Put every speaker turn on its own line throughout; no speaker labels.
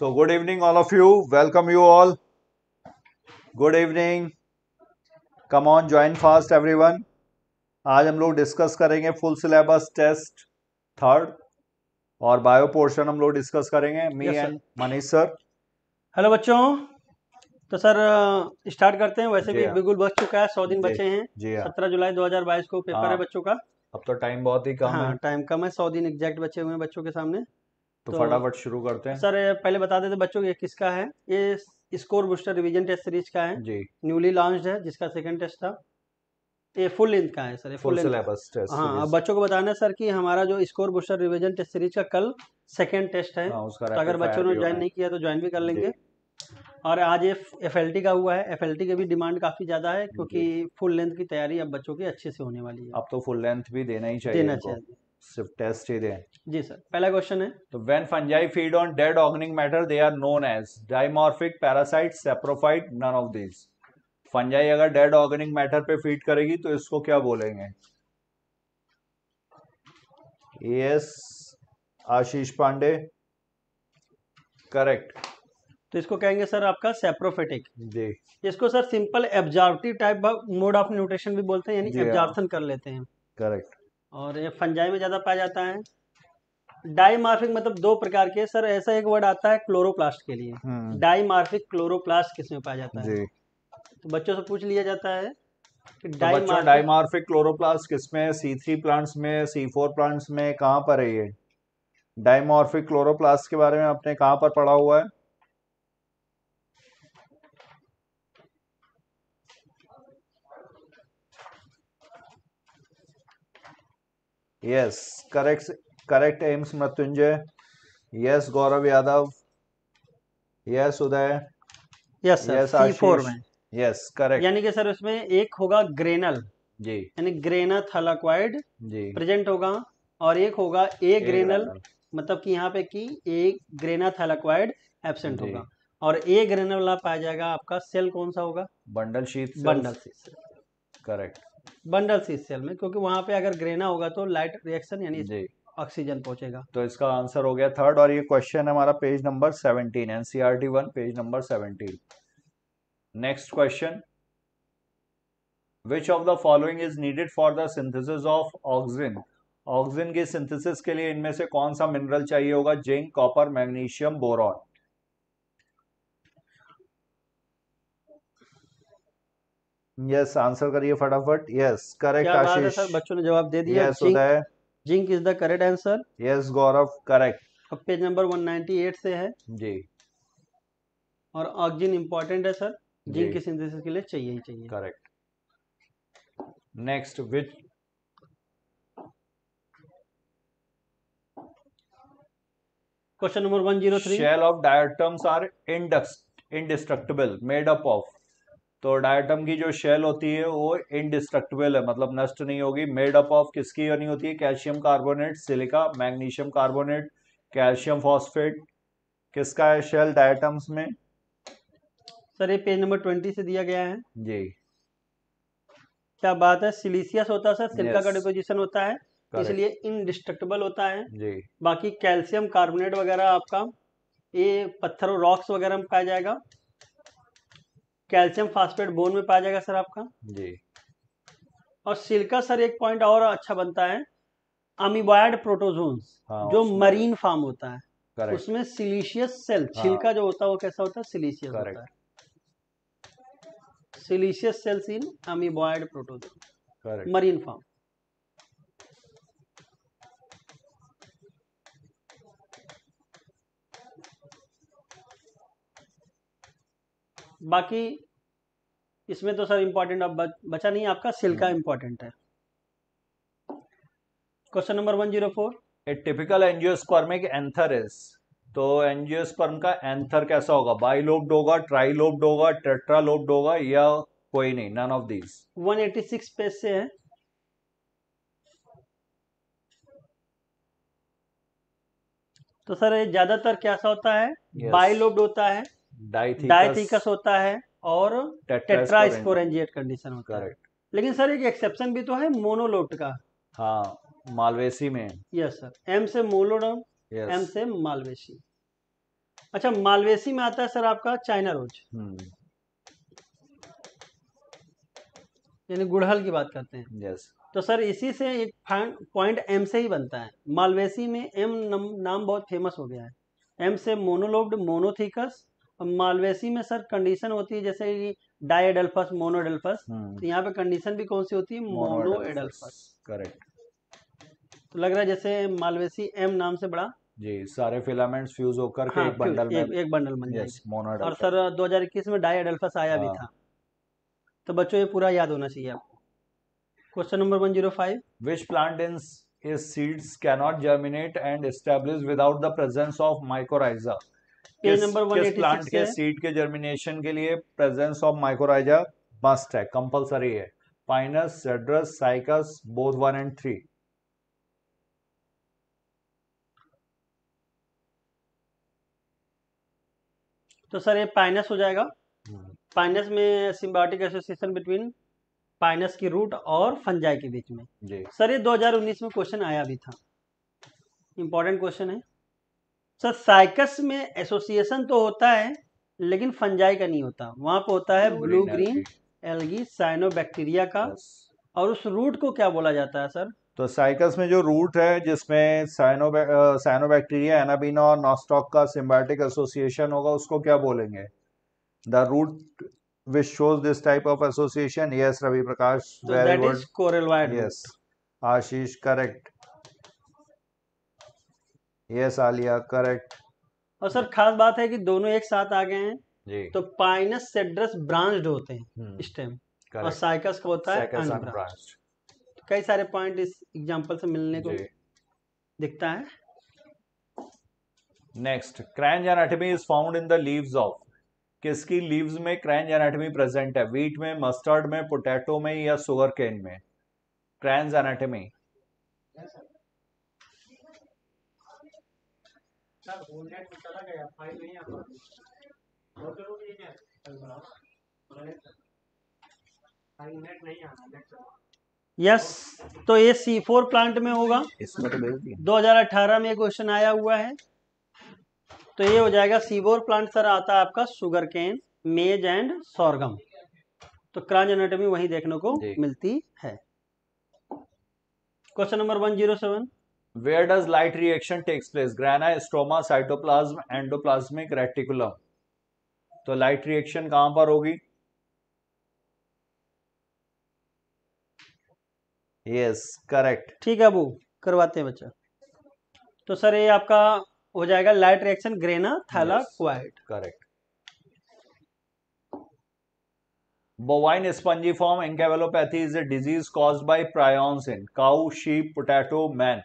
So good evening all of you. Welcome you all. Good evening. Come on join fast everyone. आज हम लोग discuss करेंगे full syllabus test third और bio portion हम लोग discuss करेंगे me. And Manish sir
hello बच्चों तो सर स्टार्ट करते हैं। वैसे भी
हाँ।
बिल्कुल बच चुका है सौ दिन बचे हैं।
हाँ।
सत्रह जुलाई 2022 को पेपर
हाँ।
है। बच्चों का।
अब तो टाइम बहुत ही कम
हाँ
है।
टाइम कम है सौ दिन एग्जैक्ट बचे हुए हैं बच्चों के सामने।
तो
तो-
फटाफट शुरू करते हैं।
सर पहले बता देते बच्चों ये किसका है? ये score booster revision test series का है। न्यूली लॉन्च है जिसका सेकंड टेस्ट था। ये फुल लेंथ का है सर ये
फुल सिलेबस टेस्ट
हाँ अब बच्चों को बताना है सर कि हमारा जो score booster revision test series का कल सेकंड टेस्ट है।
हाँ,
तो अगर बच्चों ने ज्वाइन नहीं किया तो ज्वाइन भी कर लेंगे। और आज ये एफ़ का हुआ है। एफ़ एल टी की भी डिमांड काफ़ी ज़्यादा है क्योंकि फुल लेंथ की तैयारी अब बच्चों की अच्छे से होने वाली है।
अब तो फुल लेंथ भी देना ही चाहिए
देना चाहिए।
सिर्फ़ टेस्ट ही दें।
जी सर पहला क्वेश्चन है।
So when fungi feed on dead organic matter, they are known as dimorphic, parasite, saprophyte, none of these. Fungi अगर डेड ऑर्गेनिक मैटर पे फ़ीड करेगी तो इसको क्या बोलेंगे? यस आशीष पांडे। करेक्ट
तो इसको कहेंगे सर आपका सेप्रोफेटिक।
जी।
इसको sir simple absorptive type mode of nutrition भी बोलते हैं यानी
हाँ।
एब्जॉर्प्शन कर लेते हैं।
करेक्ट।
और ये फंजाई में ज़्यादा पाया जाता है। डाईमार्फिक मतलब दो प्रकार के सर ऐसा एक वर्ड आता है क्लोरोप्लास्ट के लिए।
हम्म।
डाईमार्फिक क्लोरोप्लास्ट किसमें पाया जाता है? तो बच्चों से पूछ लिया जाता है कि
तो
डाईमार्फिक
डाइमार्फिक क्लोरोप्लास्ट किसमें सी थ्री प्लांट्स में सी फोर प्लांट्स में कहाँ पर है ये? डाइमॉर्फिक क्लोरोप्लास्ट के बारे में आपने कहाँ पर पढ़ा हुआ है? Yes correct correct AIIMS Mrityunjay yes Gaurav Yadav yes Uday
yes
yes
four में.
यस करेक्ट
यानी कि सर उसमें एक होगा ग्रेनल
जी।
यानी ग्रेना थलाक्वाइड
जी।
प्रेजेंट होगा और एक होगा ए ग्रेनल। मतलब कि यहाँ पे कि ए ग्रेना थैलाक्वाइड एब्सेंट होगा। और ए ग्रेनल वाला पाया जाएगा आपका सेल कौन सा होगा?
Bundle sheath
bundle cell
correct
bundle sheath cell में क्योंकि वहाँ पे अगर ग्रेना होगा तो लाइट रिएक्शन यानी ऑक्सीजन पहुंचेगा।
तो इसका आंसर हो गया थर्ड और ये क्वेश्चन है हमारा page number 17 NCERT one page number 17 next question which of the following is needed for the synthesis of oxygen oxygen की सिंथेसिस के लिए इनमें से कौन सा मिनरल चाहिए होगा? Zinc copper magnesium boron yes answer करिए फटाफट। Yes correct Ashish.
सर? बच्चों ने जवाब दे दिया।
Yes
zinc
Uday.
Zinc is the correct answer
yes Gaurav correct
अब पेज नंबर 198 से है।
जी।
और ऑक्सीजन इंपॉर्टेंट है सर जिंक। की सिंथेसिस के लिए चाहिए ही चाहिए।
Correct next which
question number 103
shell of diatoms are indux- indestructible made up of तो डायटम की जो शेल होती है वो इनडिस्ट्रक्टिबल है। मतलब नष्ट नहीं होगी। मेड अप ऑफ़ किसकी बनी होती है? Calcium carbonate silica magnesium carbonate calcium phosphate किसका है शेल डायटम्स में?
सर ये पेज नंबर 20 से दिया गया है।
जी।
क्या बात है? सिलिसियस होता है सर? सिलिका का डिपोजिशन होता है।
Correct.
इसलिए इनडिस्ट्रक्टेबल होता है।
जी।
बाकी कैल्शियम कार्बोनेट वगैरह आपका ये पत्थर और रॉक्स वगैरह में पाया जाएगा। कैल्शियम फास्फेट बोन में पाया जाएगा सर आपका?
जी।
और सिल्का सर एक पॉइंट और अच्छा बनता है अमीबॉयड प्रोटोजोन्स
हाँ
जो मरीन फार्म होता है। उसमें सिलिशियस सेल
हाँ।
छिलका जो होता है वो कैसा होता है? सिलिशियस होता है। Siliceous shells in amoeboid protozoan marine form. बाकी इसमें तो सर इम्पोर्टेंट अब बचा नहीं आपका सिल्का इम्पोर्टेंट है। Question number one zero four
a typical angiospermic anther is तो एंजियोस्पर्म का एंथर कैसा होगा? बाइलोब्ड होगा ट्राइलोब्ड होगा टेट्रालोब्ड होगा या कोई नहीं नन ऑफ़ दीज
186 पेज से है। तो सर ये ज़्यादातर कैसा होता है?
Yes.
बाइलोब्ड होता है। डाइथिकस होता है और टेट्रास्पोरेंजिएट कंडीशन होता है। लेकिन सर एक एक्सेप्शन भी तो है मोनोलोट का।
हाँ मालवेसी में।
यस सर एम से मोलोडम एम से मालवेसी। अच्छा मालवेसी में आता है सर आपका चाइना रोज।
हम्म।
यानी गुड़हल की बात करते हैं।
यस
तो सर इसी से एक पॉइंट एम से ही बनता है। मालवेसी में एम नाम बहुत फ़ेमस हो गया है। एम से मोनोलोब्ड मोनोथिकस मालवेसी में सर कंडीशन होती है जैसे कि डाइएडल्फस मोनोडेल्फस
हम्म
तो यहाँ पे कंडीशन भी कौन सी होती है? मोनोएडल्फस
करेक्ट
तो लग रहा है जैसे मालवेसी एम नाम से बड़ा।
जी सारे फिलामेंट्स फ्यूज होकर
हाँ
एक बंडल में
एक बंडल बन
यस
जाएगी और सर 2021 में डाइएडल्फस आया भी
हाँ।
था। तो बच्चों ये पूरा याद होना चाहिए आपको। Question number one zero five
which plant in its seeds cannot germinate and establish without the presence of mycorrhiza? किस, किस प्लांट के सीड के जर्मिनेशन के लिए प्रेजेंस ऑफ़ माइक्रोराइजा मस्ट है कंपलसरी है। Pinus Cedrus Cycas both one and three
तो sir ये पाइनस हो जाएगा। पाइनस में सिम्बायोटिक एसोसिएशन बिटवीन पाइनस की रूट और फंजाई के बीच में।
जी।
सर ये 2019 में क्वेश्चन आया भी था। इंपॉर्टेंट क्वेश्चन है। सर साइकस में एसोसिएशन तो होता है लेकिन फंजाई का नहीं होता। वहाँ पे होता है ब्लू ग्रीन एल्गी साइनोबैक्टीरिया का। और उस रूट को क्या बोला जाता है सर
तो साइकस में जो रूट है जिसमें साइनो साइनोबैक्टीरिया एनाबीना और नॉस्टॉक का सिम्बायोटिक एसोसिएशन होगा उसको क्या बोलेंगे? The root which shows this type of association yes Ravi Prakash very good yes Ashish correct yes Aliya correct
और सर खास बात है कि दोनों एक साथ आ गए हैं
जी।
तो पाइनस सेड्रस ब्रांच्ड होते हैं
हम्म,
स्टेम और साइकस का होता है अनब्रांच्ड कई सारे पॉइंट इस एग्जांपल से मिलने को दिखता है।
Next Kranz anatomy is found in the leaves of किसकी लीव्स में क्रैंज एनाटमी प्रेजेंट है? वीट में मस्टर्ड में पोटैटो में या सुगर केन में? क्रैंज एनाटमी
यस तो ये सी फोर प्लांट में होगा।
इसमें तो भेज दिया।
2018 में क्वेश्चन आया हुआ है। तो ये हो जाएगा सी सीबोर प्लांट सर आता है आपका शुगर केन मेज एंड सॉर्गम तो क्रांज एनाटॉमी वही देखने को मिलती है। Question number one zero seven
where does light reaction takes place? Grana stroma cytoplasm endoplasmic reticulum. तो लाइट रिएक्शन कहाँ पर होगी? यस करेक्ट
ठीक है अबू करवाते हैं बच्चा। तो सर ये आपका हो जाएगा light reaction grana thylakoid quite
correct bovine spongiform encephalopathy is a disease cause by prions in cow sheep potato man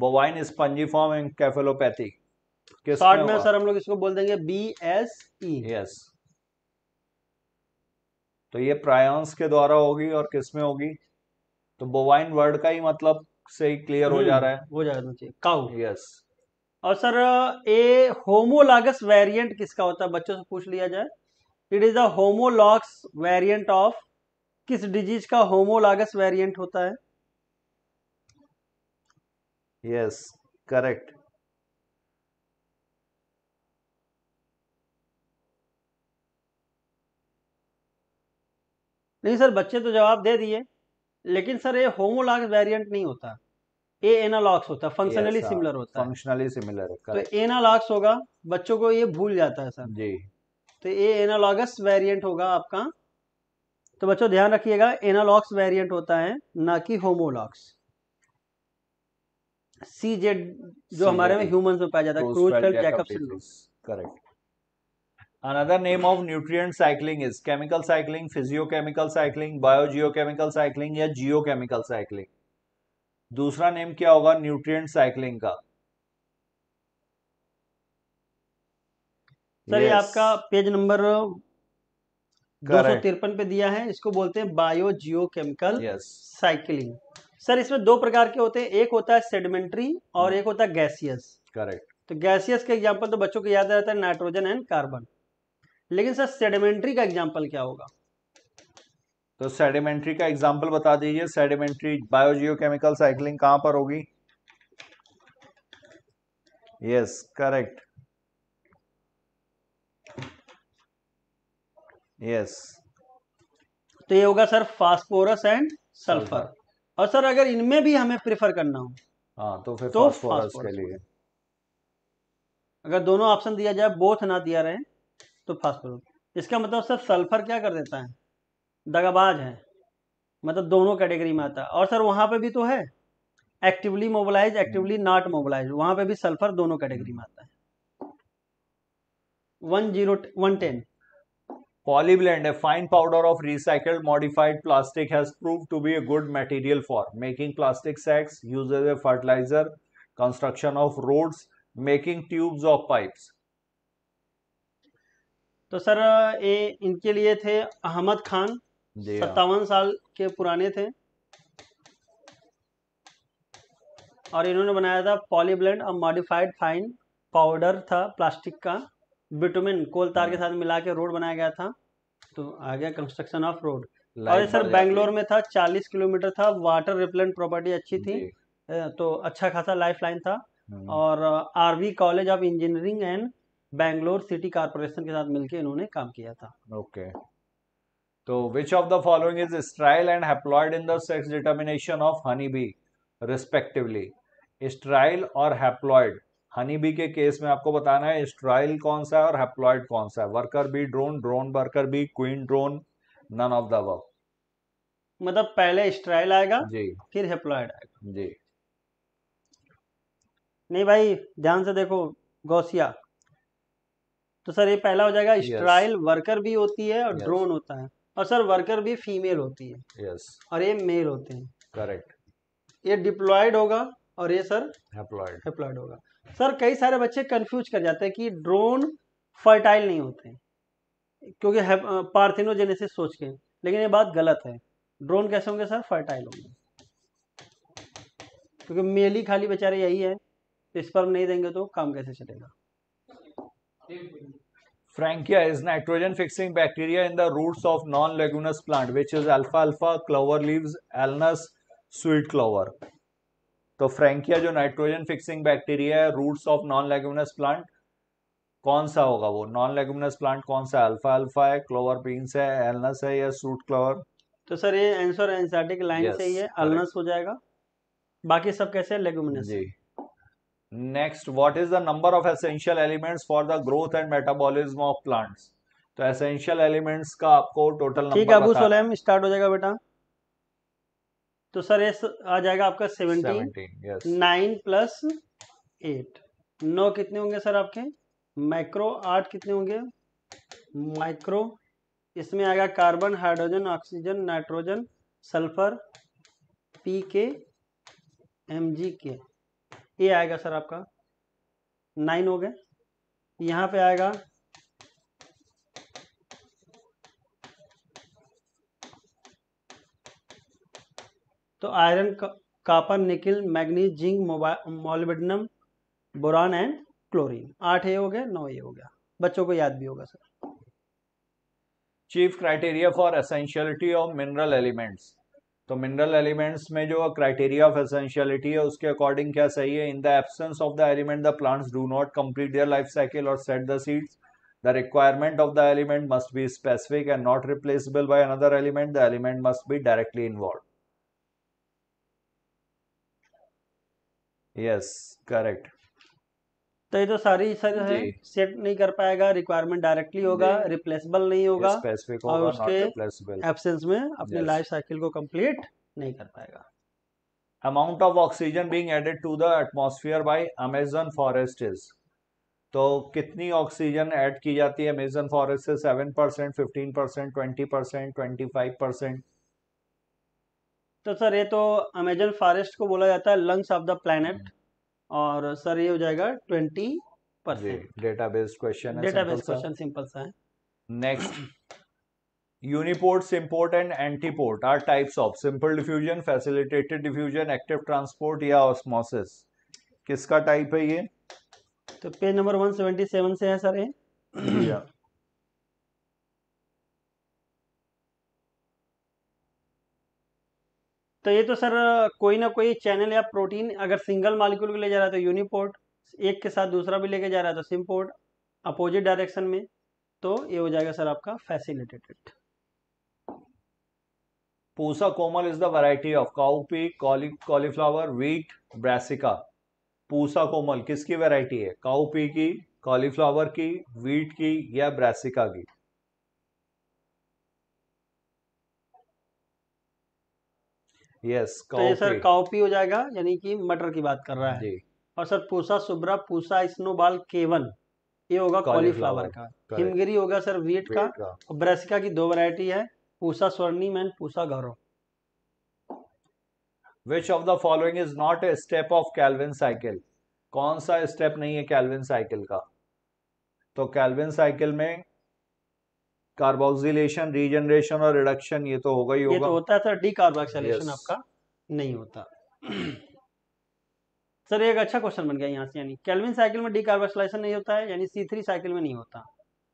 bovine spongiform encephalopathy किस
शॉर्ट में सर हम लोग इसको बोल देंगे बी एस ई
यस तो ये प्रायंस के द्वारा होगी और किसमें होगी? तो बोवाइन वर्ड का ही मतलब से ही क्लियर हो जा रहा है।
हो जाना चाहिए काउ
यस
और सर ए होमोलागस वेरिएंट किसका होता है? बच्चों से पूछ लिया जाए। It is the homologous variant of किस डिज़ीज़ का होमोलागस वेरिएंट होता है?
यस करेक्ट
नहीं सर बच्चे तो जवाब दे दिए लेकिन सर ये होमोलॉगस वेरिएंट नहीं होता। ए एनालॉग्स होता है फंक्शनली सिमिलर होता है।
फंक्शनली सिमिलर
तो एनालॉग्स होगा बच्चों को ये भूल जाता है सर।
जी।
तो ये एनालॉगस वेरिएंट होगा आपका। तो बच्चों ध्यान रखिएगा एनालॉग्स वेरिएंट होता है ना कि होमोलॉग्स सी जो CZ हमारे में ह्यूमंस में पाया जाता है Creutzfeldt Jakob
correct another name of nutrient cycling is chemical cycling physicochemical cycling biogeochemical cycling या जियोकेमिकल साइक्लिंग दूसरा नेम क्या होगा? न्यूट्रिएंट साइक्लिंग का.
Sir
yes.
आपका पेज नंबर तिरपन पे दिया है। इसको बोलते हैं biogeochemical cycling yes. Sir इसमें दो प्रकार के होते हैं। एक होता है सेडिमेंट्री और एक होता है गैसियस
करेक्ट
तो गैसियस का एग्ज़ाम्पल तो बच्चों को याद रहता है नाइट्रोजन एंड कार्बन लेकिन सर सेडिमेंट्री का एग्ज़ाम्पल क्या होगा?
तो सेडिमेंट्री का एग्ज़ाम्पल बता दीजिए। सेडिमेंट्री बायोजियोकेमिकल साइकिलिंग कहाँ पर होगी? यस करेक्ट यस
तो ये होगा सर फास्फोरस एंड सल्फ़र और सर अगर इनमें भी हमें प्रेफर करना हो
हाँ तो फिर
तो
फास्फोरस के लिए।
अगर दोनों ऑप्शन दिया जाए बोथ ना दिया रहे तो फास्फोरस इसका मतलब सर सल्फ़र क्या कर देता है? दगाबाज है। मतलब दोनों कैटेगरी में आता है। और सर वहाँ पे भी तो है। Actively mobilise actively not mobilise वहाँ पे भी सल्फ़र दोनों कैटेगरी में आता है। One zero one ten
polyblend a fine powder of recycled modified plastic has prove to be a good material for making plastic sacks use as a fertiliser construction of roads making tubes of pipes
तो sir ये इनके लिए थे अहमद खान सत्तावन साल के पुराने थे। और इन्होंने बनाया था पॉलीब्लेंड मॉडिफाइड फाइन पाउडर था प्लास्टिक का। बिटुमिन कोल तार के साथ मिला के रोड बनाया गया था। तो आ गया कंस्ट्रक्शन ऑफ़ रोड और ये सर बेंगलोर में था 40 किलोमीटर था। वाटर रिपेलेंट प्रॉपर्टी अच्छी थी। तो अच्छा खासा लाइफ लाइन था।
हम्म,
और RV college of engineering and Bangalore city corporation के साथ मिलकर इन्होंने काम किया था।
Okay. तो which of the following is sterile and haploid in the sex determination of honeybee, respectively? Sterile और haploid. honeybee के केस में आपको बताना है स्ट्राइल कौन सा है और हैप्लॉइड कौन सा है? Worker bee drone drone worker bee queen drone none of the above.
मतलब पहले स्ट्राइल आएगा
जी।
फिर हेप्लॉयड आएगा।
जी।
नहीं भाई ध्यान से देखो गौसिया। तो सर ये पहला हो जाएगा स्ट्राइल Yes. वर्कर भी होती है और
Yes.
ड्रोन होता है। और सर वर्कर भी फीमेल होती है।
यस
और ये मेल होते हैं।
करेक्ट
ये डिप्लॉयड होगा और ये सर
हैप्लॉइड
डिप्लॉयड होगा। सर, कई सारे बच्चे कंफ्यूज कर जाते हैं कि ड्रोन फर्टाइल नहीं होते, क्योंकि पार्थिनोजेनेसिस सोच के। लेकिन ये बात गलत है। ड्रोन कैसे होंगे सर? फर्टाइल होंगे। क्योंकि मेली खाली बेचारे यही है इस पर नहीं देंगे तो काम कैसे चलेगा?
Frankia is nitrogen fixing bacteria in the root of non leguminous plant which is alpha alpha clover leaf Alnus sweet clover तो फ्रैंकिया जो नाइट्रोजन फिक्सिंग बैक्टीरिया है roots of non leguminous plant कौन सा होगा वो? नॉन लेगुमिनस प्लांट कौन सा? अल्फ़ा अल्फ़ा है क्लोवर बीन्स है एलनस है या सूट क्लोवर
तो सर ये आंसर एंसार्टिक लाइन
Yes,
से ही है. अल्नस हो जाएगा। बाकी सब कैसे है? Leguminous
ji. Next what is the number of essential elements for the growth and metabolism of plants तो एसेंशियल एलिमेंट्स का आपको टोटल
ठीक है अबू सोलेम स्टार्ट हो जाएगा बेटा। तो सर ये आ जाएगा आपका सेवनटीन नाइन प्लस एट नौ कितने होंगे सर आपके? माइक्रो आठ कितने होंगे? माइक्रो इसमें आएगा carbon hydrogen oxygen nitrogen sulphur P K M G के ये आएगा सर आपका। नाइन हो गए। यहाँ पे आएगा तो iron copper nickel manganese zinc molybdenum boron and chlorine आठ ये हो गया, नौ ये हो गया। बच्चों को याद भी होगा, sir.
Chief criteria for essentiality of mineral elements तो मिनरल एलिमेंट्स में जो क्राइटेरिया ऑफ़ एसेंशियलिटी है, उसके अकॉर्डिंग क्या सही है? In the absence of the element the plants do not complete their life cycle और set the seeds the requirement of the element must be specific and not replaceable by another element. The element must be directly involved. Yes correct.
तो ये तो सारी sir है set नहीं कर पाएगा requirement directly होगा। रिप्लेसेबल नहीं होगा और उसके एब्सेंस में अपने लाइफ साइकिल को कंप्लीट नहीं कर पाएगा।
Amount of oxygen being added to the atmosphere by amazon forest is तो कितनी ऑक्सीजन ऐड की जाती है अमेजन फॉरेस्ट से? Seven percent fifteen percent twenty percent twenty five percent
तो सर ये तो अमेजन फॉरेस्ट को बोला जाता है लंग्स ऑफ़ द प्लैनेट और सर ये हो जाएगा twenty percent
data based question
data based question simple सा है
next uniports import and antiport are types of simple diffusion facilitated diffusion active transport या ऑस्मोसिस किसका टाइप है ये?
तो पेज नंबर 177 से है सर ये। तो ये तो सर, कोई ना कोई चैनल या प्रोटीन अगर सिंगल मालिक्यूल को ले जा रहा है तो यूनिपोर्ट एक के साथ दूसरा भी लेके जा रहा है तो सिमपोर्ट अपोजिट डायरेक्शन में तो ये हो जाएगा सर आपका facilitated
Pusa Komal is the variety of cowpea cauliflower wheat brassica Pusa Komal किसकी वैरायटी है? काउपी की कॉलीफ्लावर की वीट की या ब्रैसिका की? यस
तो ये सर काउपी हो जाएगा यानी कि मटर की बात कर रहा है।
जी।
और sir Pusa Shubhra Pusa snowball K one ये होगा कॉलीफ्लावर का। हिमगिरी होगा सर वीट का और ब्रेसिका की दो वैरायटी है Pusa Swarnim and Pusa Gaurav.
Which of the following is not a step of Calvin cycle कौन सा स्टेप नहीं है कैल्विन साइकिल का? तो कैल्विन साइकिल में कार्बोक्सिलेशन रीजनरेशन और रिडक्शन ये तो होगा ही होगा।
ये तो होता है सर डी कार्बोक्सिलेशन आपका नहीं होता। सर एक अच्छा क्वेश्चन बन गया यहाँ से यानी कैल्विन साइकिल में डी कार्बोक्सिलेशन नहीं होता है यानी सी थ्री साइकिल में नहीं होता।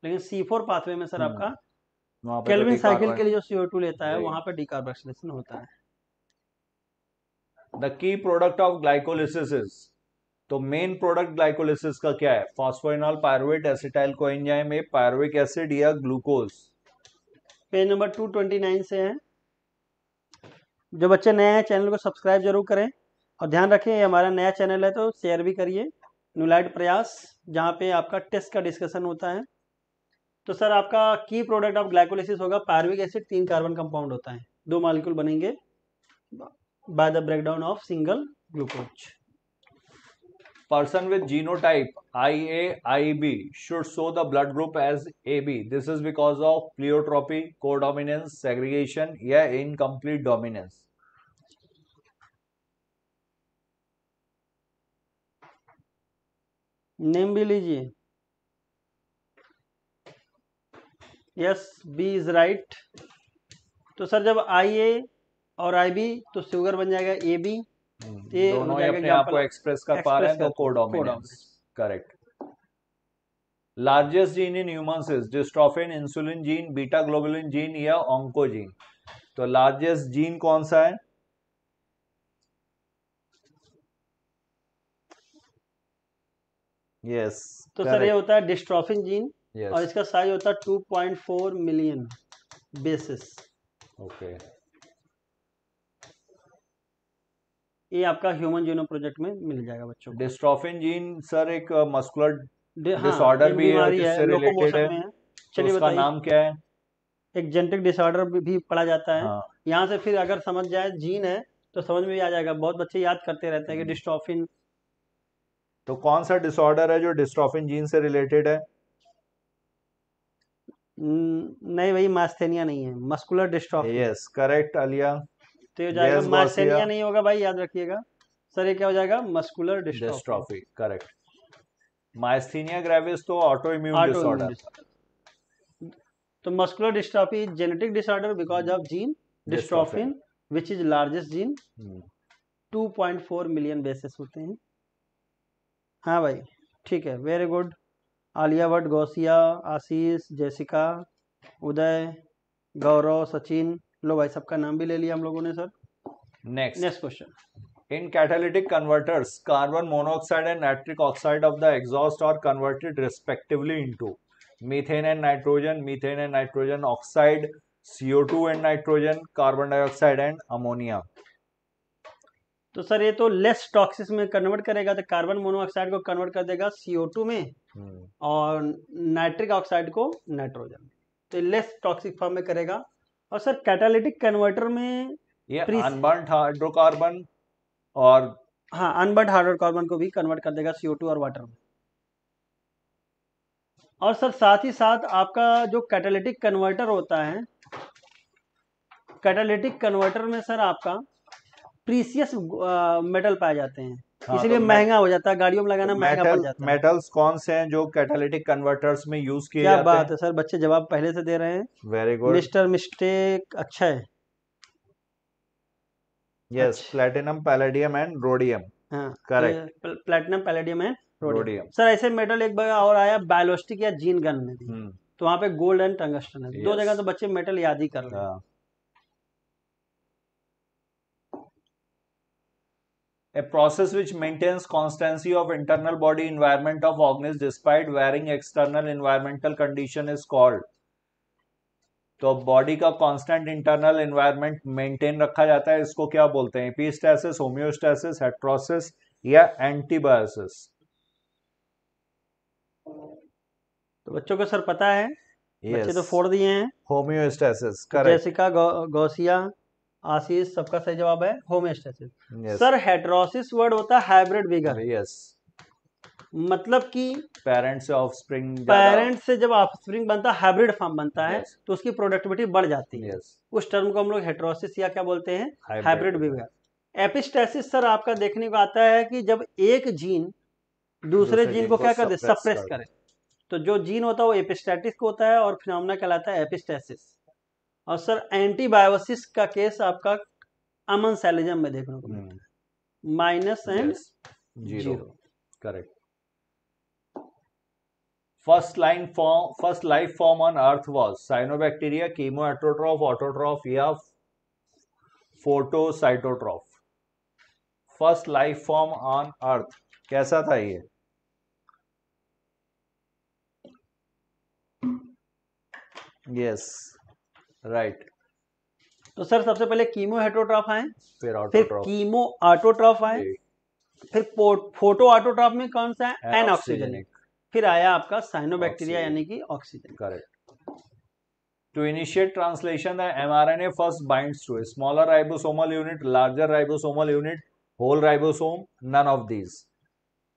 लेकिन सी फोर पाथवे में सर
हम्म।
आपका
तो
कैल्विन साइकिल के लिए जो सीओ टू लेता है वहाँ पर डीकार्बोक्सिलेशन होता है।
The key product of glycolysis is तो मेन प्रोडक्ट ग्लाइकोलिसिस का क्या है? Phosphoenol pyruvate acetyl coenzyme A acid या ग्लूकोज
पेज नंबर 229 से है। जो बच्चे नए हैं चैनल को सब्सक्राइब ज़रूर करें और ध्यान रखें, ये हमारा नया चैनल है तो शेयर भी करिए। न्यूलाइट प्रयास, जहाँ पे आपका टेस्ट का डिस्कशन होता है। तो सर आपका की प्रोडक्ट ऑफ़ ग्लाइकोलिसिस होगा पायरुविक एसिड तीन कार्बन कंपाउंड होता है। दो मालिक्यूल बनेंगे by the breakdown of single glucose
person with genotype IA IB should show the blood group as AB. This is because of pleiotropy, codominance, segregation या incomplete dominance.
Name भी लीजिए yes B is right तो sir जब आई ए और आई B तो sugar बन जाएगा A B
ये दोनों ही अपने आप को एक्सप्रेस कर पा रहे हैं तो codominance correct largest gene in humans is dystrophin insulin gene beta globulin gene या ऑन्कोजीन तो लार्जेस्ट जीन कौन सा है? यस yes,
तो सर ये होता है डिस्ट्रोफिन जीन yes. और इसका साइज़ होता है 2.4 मिलियन बेसिस
ओके
ये आपका ह्यूमन जीनोम प्रोजेक्ट में मिल जाएगा बच्चों को।
डिस्ट्रोफिन जीन सर एक मस्कुलर डिसऑर्डर हाँ, भी है जिससे रिलेटेड है। चलिए तो उसका नाम क्या है?
एक जेनेटिक डिसऑर्डर भी पढ़ा जाता है। हाँ। यहाँ से फिर अगर समझ जाए जीन है तो समझ में भी आ जाएगा। बहुत बच्चे याद करते रहते हैं कि डिस्ट्रोफिन हम्म।
तो कौन सा डिसऑर्डर है जो डिस्ट्रोफिन जीन से रिलेटेड है?
नहीं भाई मास्थेनिया नहीं है। Muscular dystrophy
yes correct Aliya
तो हो जाएगा मार्सेनिया नहीं होगा भाई याद रखिएगा। सर ये क्या हो जाएगा? Muscular dystrophy
correct myasthenia gravis तो ऑटो इम्यून डिसऑर्डर
तो muscular dystrophy genetic disorder because of gene dystrophin which is largest gene 2.4 million bases होते हैं। हाँ भाई ठीक है very good Alia Bhatt Gausiya Ashish Jessica Uday Gaurav Sachin लो भाई सबका नाम भी ले लिया हम लोगों ने sir.
Next
next question
in catalytic converters carbon monoxide and nitric oxide of the exhaust are converted respectively into methane and nitrogen methane and nitrogen oxide CO2 and nitrogen carbon dioxide and ammonia
तो sir ये तो less toxins में convert करेगा तो carbon monoxide को convert कर देगा CO2 में hmm. और नाइट्रिक ऑक्साइड को नाइट्रोजन तो लेस टॉक्सिक फॉर्म में करेगा और सर कैटालिटिक कन्वर्टर में
ये अनबर्न हाइड्रोकार्बन और
हाँ अनबर्न हाइड्रोकार्बन को भी कन्वर्ट कर देगा सीओ और वाटर में। और सर साथ ही साथ आपका जो कैटालिटिक कन्वर्टर होता है कैटालिटिक कन्वर्टर में सर आपका प्रीसियस मेटल पाए जाते हैं। हाँ, इसलिए तो महँगा हो जाता है गाड़ियों में लगाना महँगा पड़ जाता
है। मेटल्स कौन से हैं जो कैटालिटिक कन्वर्टर्स में यूज़ किए
क्या बात है? सर बच्चे जवाब पहले से दे रहे हैं।
वेरी गुड
मिस्टर मिस्टेक अच्छा है।
Yes platinum palladium and rhodium correct
platinum palladium and rhodium sir ऐसे मेटल एक बार और आया बायोलॉजिक या जीन गन में भी। हम्म। तो वहाँ पे गोल्ड एंड टंगस्टन है। दो जगह तो बच्चे मेटल याद ही कर रहे हैं हाँ।
A process which maintains constancy of internal body environment of organism despite varying external environmental condition is called. तो बॉडी का कांस्टेंट इंटरनल एनवायरनमेंट मेंटेन रखा जाता है इसको क्या बोलते हैं एपिस्टेसिस होम्योस्टेसिस हेट्रोसिस या एंटीबायोसिस
तो बच्चों को सर पता है yes. बच्चे तो फोड़ दिए हैं
होम्योस्टेसिस
जैसिका गौसिया आशीष सबका सही जवाब है homeostasis yes. Sir heterosis word होता है हाइब्रिड विगर
यस
मतलब कि
पेरेंट से ऑफस्प्रिंग
पेरेंट से जब ऑफस्प्रिंग बनता है हाइब्रिड फॉर्म बनता है yes. तो उसकी प्रोडक्टिविटी बढ़ जाती है। Yes. उस टर्म को हम लोग हेट्रोसिस या क्या बोलते हैं? हाइब्रिड विगर एपिस्टेसिस सर आपका देखने को आता है कि जब एक जीन दूसरे जीन को क्या कर दे सप्रेस करे। तो जो जीन होता है वो एपिस्टेटिक होता है और फिनोमिना कहलाता है एपिस्टेसिस और सर एंटीबायोसिस का केस आपका अमन सैलिजम में देखने को मिलता है। Minus and zero.
Correct first line form first life form on earth was cyanobacteria chemoautotroph autotroph या photoautotroph first life form on earth कैसा था ये? यस राइट
तो सर सबसे पहले कीमो हेट्रोट्रॉफ आए फिर फिर कीमो ऑटोट्रॉफ आए फिर फ़ोटो ऑटोट्रॉफ में कौन सा है? Anoxygenic. फिर आया आपका साइनोबैक्टीरिया यानी कि oxygen
correct to initiate translation the mRNA first binds to smaller ribosomal unit larger ribosomal unit whole ribosome none of these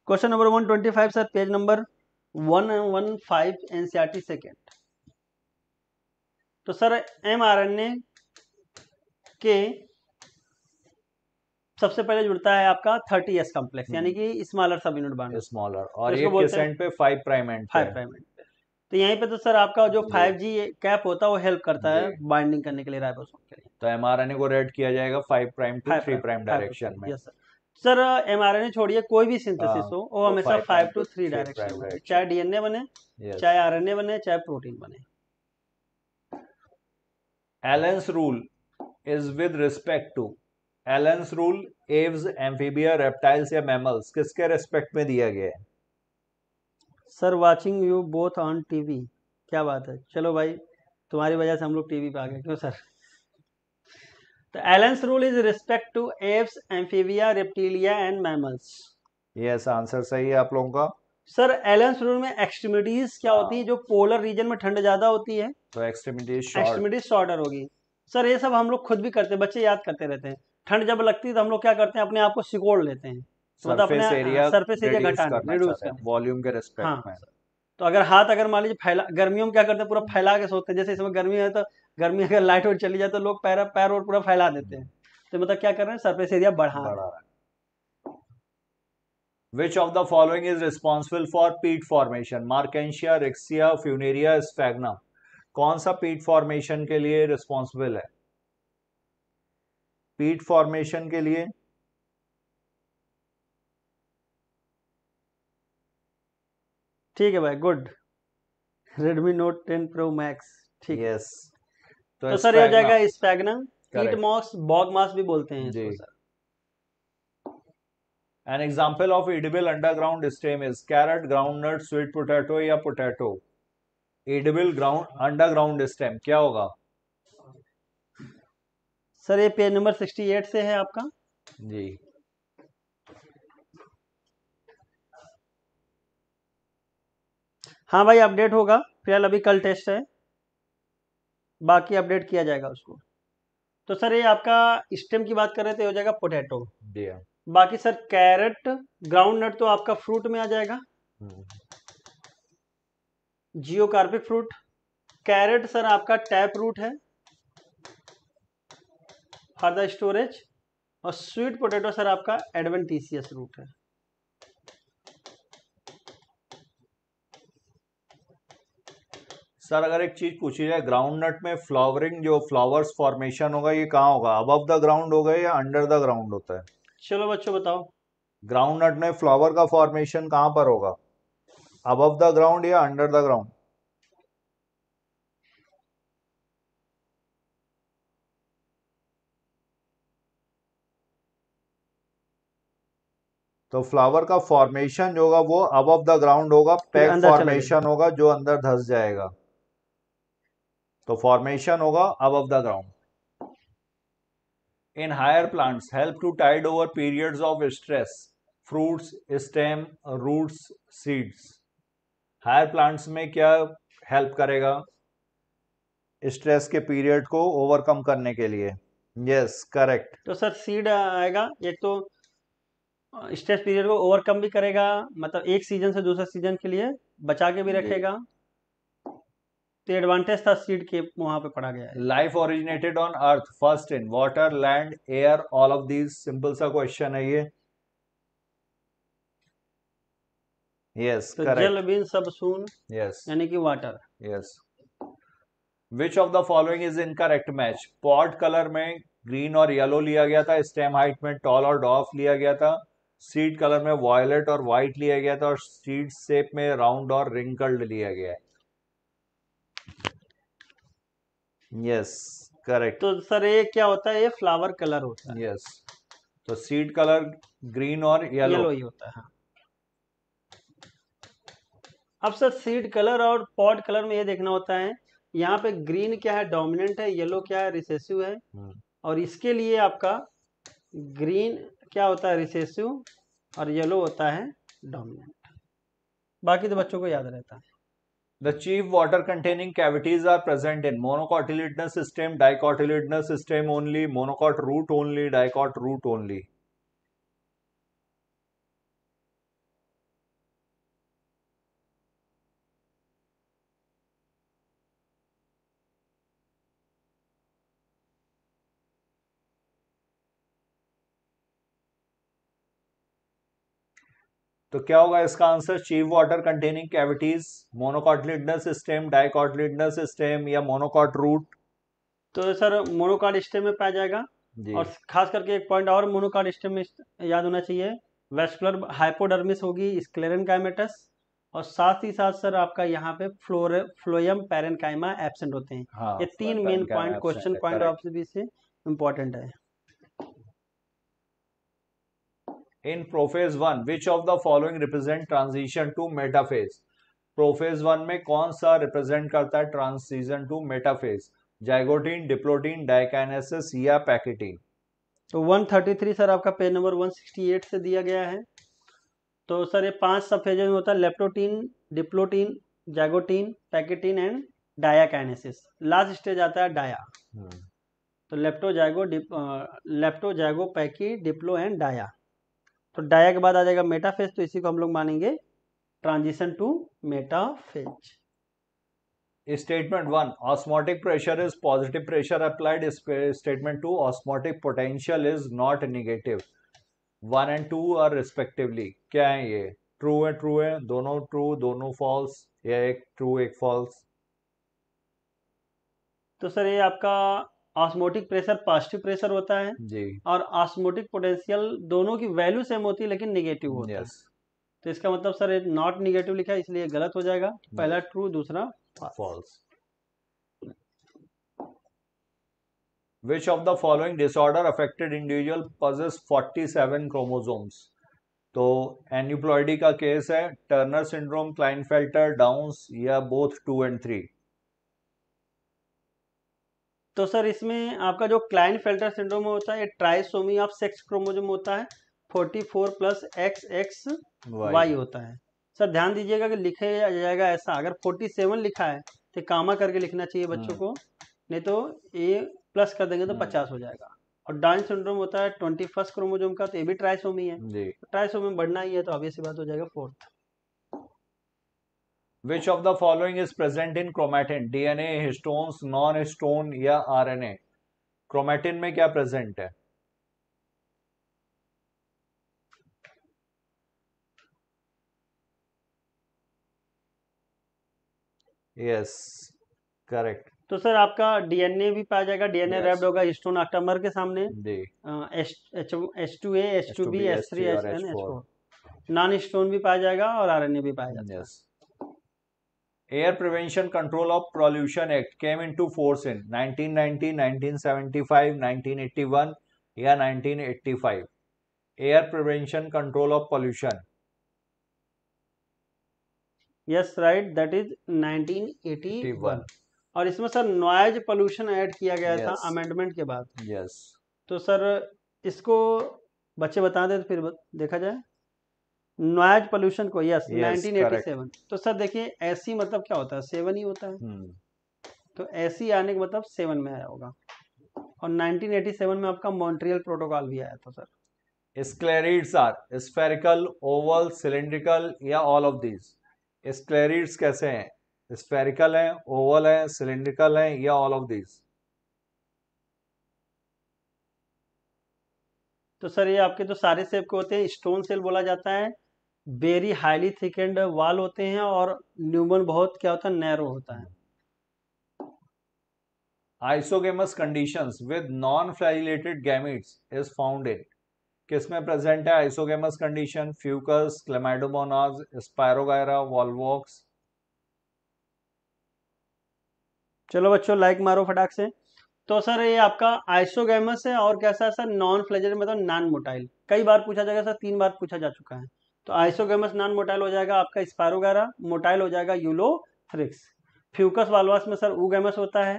question number 125 sir page number 115 NCERT second तो sir mRNA के सबसे पहले जुड़ता है आपका thirty S complex यानी कि smaller सब यूनिट बाइंड
स्मॉलर और तो एक सेंट पे five prime end
five prime end तो यहीं पे तो सर आपका जो फाइव जी कैप होता है वो हेल्प करता है बाइंडिंग करने के लिए राइबोसोम के लिए।
तो एमआरएनए को रेड किया जाएगा five prime to three prime direction में।
यस सर सर एमआरएनए छोड़िए कोई भी सिंथेसिस हाँ, हो वो हमेशा फाइव टू थ्री डायरेक्शन में चाहे डीएनए बने चाहे आरएनए बने चाहे प्रोटीन बने।
Allen's rule is with respect to. Allen's rule aves amphibia reptiles या मैमल्स किसके रेस्पेक्ट में दिया गया है?
Sir watching you both on TV क्या बात है? चलो भाई तुम्हारी वजह से हम लोग टीवी पे आ गए क्यों सर तो Allen's rule is respect to aves amphibia reptilia and mammals
yes answer सही है आप लोगों का?
सर एलेंस रूल में एक्सट्रीमिटीज क्या होती है? जो पोलर रीजन में ठंड ज़्यादा होती है
तो एक्सट्रीमिटीज
एक्सट्रीमिटीज शॉर्टर होगी। सर ये सब हम लोग खुद भी करते हैं बच्चे याद करते रहते हैं। ठंड जब लगती है तो हम लोग क्या करते हैं अपने आप को सिकोड़ लेते हैं।
मतलब अपने एरिया सरफेस एरिया घटाना रिड्यूस करना। वॉल्यूम के रिस्पेक्ट हाँ, में।
तो अगर हाथ अगर मान लीजिए फैला गर्मियों में क्या करते हैं पूरा फैला के सोते हैं। जैसे इसमें गर्मी है तो गर्मी अगर लाइट और चली जाए तो लोग पैर पैर और पूरा फैला देते हैं। तो मतलब क्या कर रहे हैं सरफेस एरिया बढ़ा रहा है।
Which of the following is responsible for peat formation? Markensia, Rixia, Funaria, Sphagnum. कौन सा पीट फॉर्मेशन के लिए रिस्पॉन्सिबल है? पीट फॉर्मेशन के लिए
ठीक है भाई good Redmi note ten pro max ठीक।
यस
तो, तो सर ये हो जाएगा स्पैगनम पीट मॉक्स बॉग मास भी बोलते हैं जी। Sir.
An example of edible underground stem is carrot, groundnut, sweet potato या potato. Edible ground underground stem क्या होगा?
सर ये पेज नंबर 68 से है आपका?
जी।
हाँ भाई अपडेट होगा। फ़िलहाल अभी कल टेस्ट है। बाकी अपडेट किया जाएगा उसको। तो सर ये आपका स्टेम की बात कर रहे थे हो जाएगा पोटैटो बाकी सर कैरेट ग्राउंड नट तो आपका फ्रूट में आ जाएगा। Geocarpic fruit. कैरेट सर आपका टैप रूट है। For the storage. और स्वीट पोटैटो सर आपका एडवेंटिसियस रूट है।
सर अगर एक चीज़ पूछी जाए ग्राउंड नट में फ्लावरिंग जो फ्लावर्स फॉर्मेशन होगा ये कहाँ होगा? अबव द ग्राउंड होगा या अंडर द ग्राउंड होता है?
चलो बच्चों बताओ।
ग्राउंड नट में फ्लावर का फॉर्मेशन कहाँ पर होगा? अबव द ग्राउंड या अंडर द ग्राउंड तो फ्लावर का फॉर्मेशन जो होगा वो अबव द ग्राउंड होगा पैक फॉर्मेशन होगा जो अंदर धस जाएगा। तो फॉर्मेशन होगा above the ground in higher plants help to tide over periods of stress fruits stem roots seeds higher plants में क्या हेल्प करेगा? स्ट्रेस के पीरियड को ओवरकम करने के लिए। Yes correct.
तो सर सीड आएगा एक तो स्ट्रेस पीरियड को ओवरकम भी करेगा मतलब एक सीज़न से दूसरे सीज़न के लिए बचा के भी रखेगा। तो एडवांटेज था सीड के वहाँ पे पढ़ा गया
life originated on earth first in water land air all of these simple सा क्वेश्चन है ये। यस
तो
करेक्ट
जल बिन सब सून
यस
यानी कि water
yes. Which of the following is incorrect match? Pod colour में ग्रीन और येलो लिया गया था स्टेम हाइट में टॉल और डॉफ लिया गया था सीड कलर में वायलेट और वाइट लिया गया था और सीड शेप में राउंड और रिंकल्ड लिया गया है. यस करेक्ट
तो सर ये क्या होता है? ये फ्लावर कलर होता है.
यस तो सीड कलर ग्रीन और येलो
येलो ही होता है हाँ। अब सर सीड कलर और पॉड कलर में ये देखना होता है यहाँ पे ग्रीन क्या है डोमिनेंट है येलो क्या है रिसेसिव है
हम्म।
और इसके लिए आपका ग्रीन क्या होता है रिसेसिव और येलो होता है डोमिनेंट बाकी तो बच्चों को याद रहता है
The chief water containing cavities are present in monocotyledonous system, dicotyledonous system only, monocot root only, dicot root only. तो क्या होगा इसका answer? Chief water containing cavities monocotyledonous system dicotyledonous system या मोनोकॉट रूट
तो सर मोनोकार्ड स्टेम में पाया जाएगा। और खास करके एक पॉइंट और मोनोकार्ड स्टेम में याद होना चाहिए। वेस्कुलर हाइपोडर्मिस होगी स्क्लेरन काइमेटस और साथ ही साथ सर आपका यहाँ पे फ्लोर फ्लोयम पैरेनकाइमा एब्सेंट होते हैं।
हाँ
ये तीन main point question point of से इम्पोर्टेंट है।
In prophase 1 which of the following represent transition to metaphase prophase 1 में कौन सा represent करता है transition to metaphase zygotene diplotene diakinesis या पैकेटीन
तो 133 सर आपका पेज नंबर 168 से दिया गया है। तो सर ये पाँच सब फ़ेज़ में होता है leptotene diplotene zygotene pachytene and diakinesis last stage आता है डाया तो lepto zygo lepto zygo pachy diplo and dia तो डाया के बाद आ जाएगा मेटाफेज तो इसी को हम लोग मानेंगे transition to metaphase.
Statement one osmotic pressure is positive pressure applied statement two osmotic potential is not negative one and two are respectively क्या है ये? ट्रू है ट्रू है दोनों ट्रू दोनों फॉल्स या एक ट्रू एक फॉल्स
तो सर ये आपका ऑस्मोटिक प्रेशर पॉजिटिव प्रेशर होता है
जी।
और ऑस्मोटिक पोटेंशियल दोनों की वैल्यू सेम होती है लेकिन निगेटिव होता है। तो इसका मतलब सर नॉट निगेटिव लिखा है इसलिए गलत हो जाएगा। पहला ट्रू दूसरा
false which of the following disorder affected individual possess 47 chromosomes? तो एन्यूप्लॉइडी का केस है टर्नर सिंड्रोम क्लाइनफेल्टर डाउन्स या बोथ टू एंड थ्री
तो सर इसमें आपका जो क्लाइन फेल्टर सिंड्रोम होता है ये ट्राइसोमी ऑफ़ सेक्स क्रोमोजोम होता है 44 प्लस एक्स एक्स वाई। होता है। सर ध्यान दीजिएगा कि लिखे जाएगा ऐसा अगर 47 लिखा है तो कामा करके लिखना चाहिए बच्चों
हम्म।
को नहीं तो ए प्लस कर देंगे तो
हम्म।
50 हो जाएगा। और डाउन सिंड्रोम होता है ट्वेंटी फ़र्स्ट क्रोमोजोम का तो ये भी ट्राइसोमी है। ट्राइसोमी बढ़ना ही है तो ऑब्वियस बात हो जाएगा fourth.
Which of the following is present in chromatin? DNA histones non histone या आरएनए क्रोमेटिन में क्या प्रेजेंट है? यस करेक्ट
तो सर आपका डीएनए भी पाया जाएगा। DNA
Yes.
रैप्ड होगा हिस्टोन आक्टामर के सामने। H H two A H two B
H2B,
H three H N H four non histone भी पाया जाएगा और आरएनए भी पाया जाएगा
Yes. Air Prevention Control of Pollution Act came into force in 1990, 1975, 1981 या 1985. Air prevention control of pollution
yes right that is 1981 और इसमें सर नॉइज़ पोल्यूशन ऐड किया गया
yes.
था अमेंडमेंट के बाद
यस yes.
तो सर इसको बच्चे बता दें तो फिर देखा जाए नॉइज़ पोल्यूशन को यस
Yes,
1987 तो सर देखिए ऐसी मतलब क्या होता है? सेवन ही होता है।
हम्म।
तो ऐसी आने का मतलब सेवन में आया होगा। और 1987 में आपका मॉन्ट्रियल प्रोटोकॉल भी आया था sir.
Sclereids are spherical oval cylindrical या ऑल ऑफ़ दीज स्क्लेरिड्स कैसे हैं? स्फेरिकल हैं ओवल हैं सिलेंड्रिकल हैं या ऑल ऑफ़ दीज
तो सर ये आपके जो सारे शेप के होते हैं स्टोन सेल बोला जाता है वेरी हाईली थिकेंड वाल होते हैं और न्यूमन बहुत क्या होता है नैरो होता है।
Isogamous conditions with non flagellated gametes is found in किसमें प्रेजेंट है? Isogamous condition Fucus Chlamydomonas Spirogyra Volvox
चलो बच्चों लाइक मारो फटाक से। तो सर ये आपका आइसोगेमस है और कैसा है सर? नॉन फ्लेजर मतलब नॉन मोटाइल कई बार पूछा जाएगा सर तीन बार पूछा जा चुका है। तो आइसोगैमस नॉन मोटाइल हो जाएगा आपका स्पायरोगारा मोटाइल हो जाएगा यूलोथ्रिक्स फ्यूकस वालवास में सर ऊगैमस होता है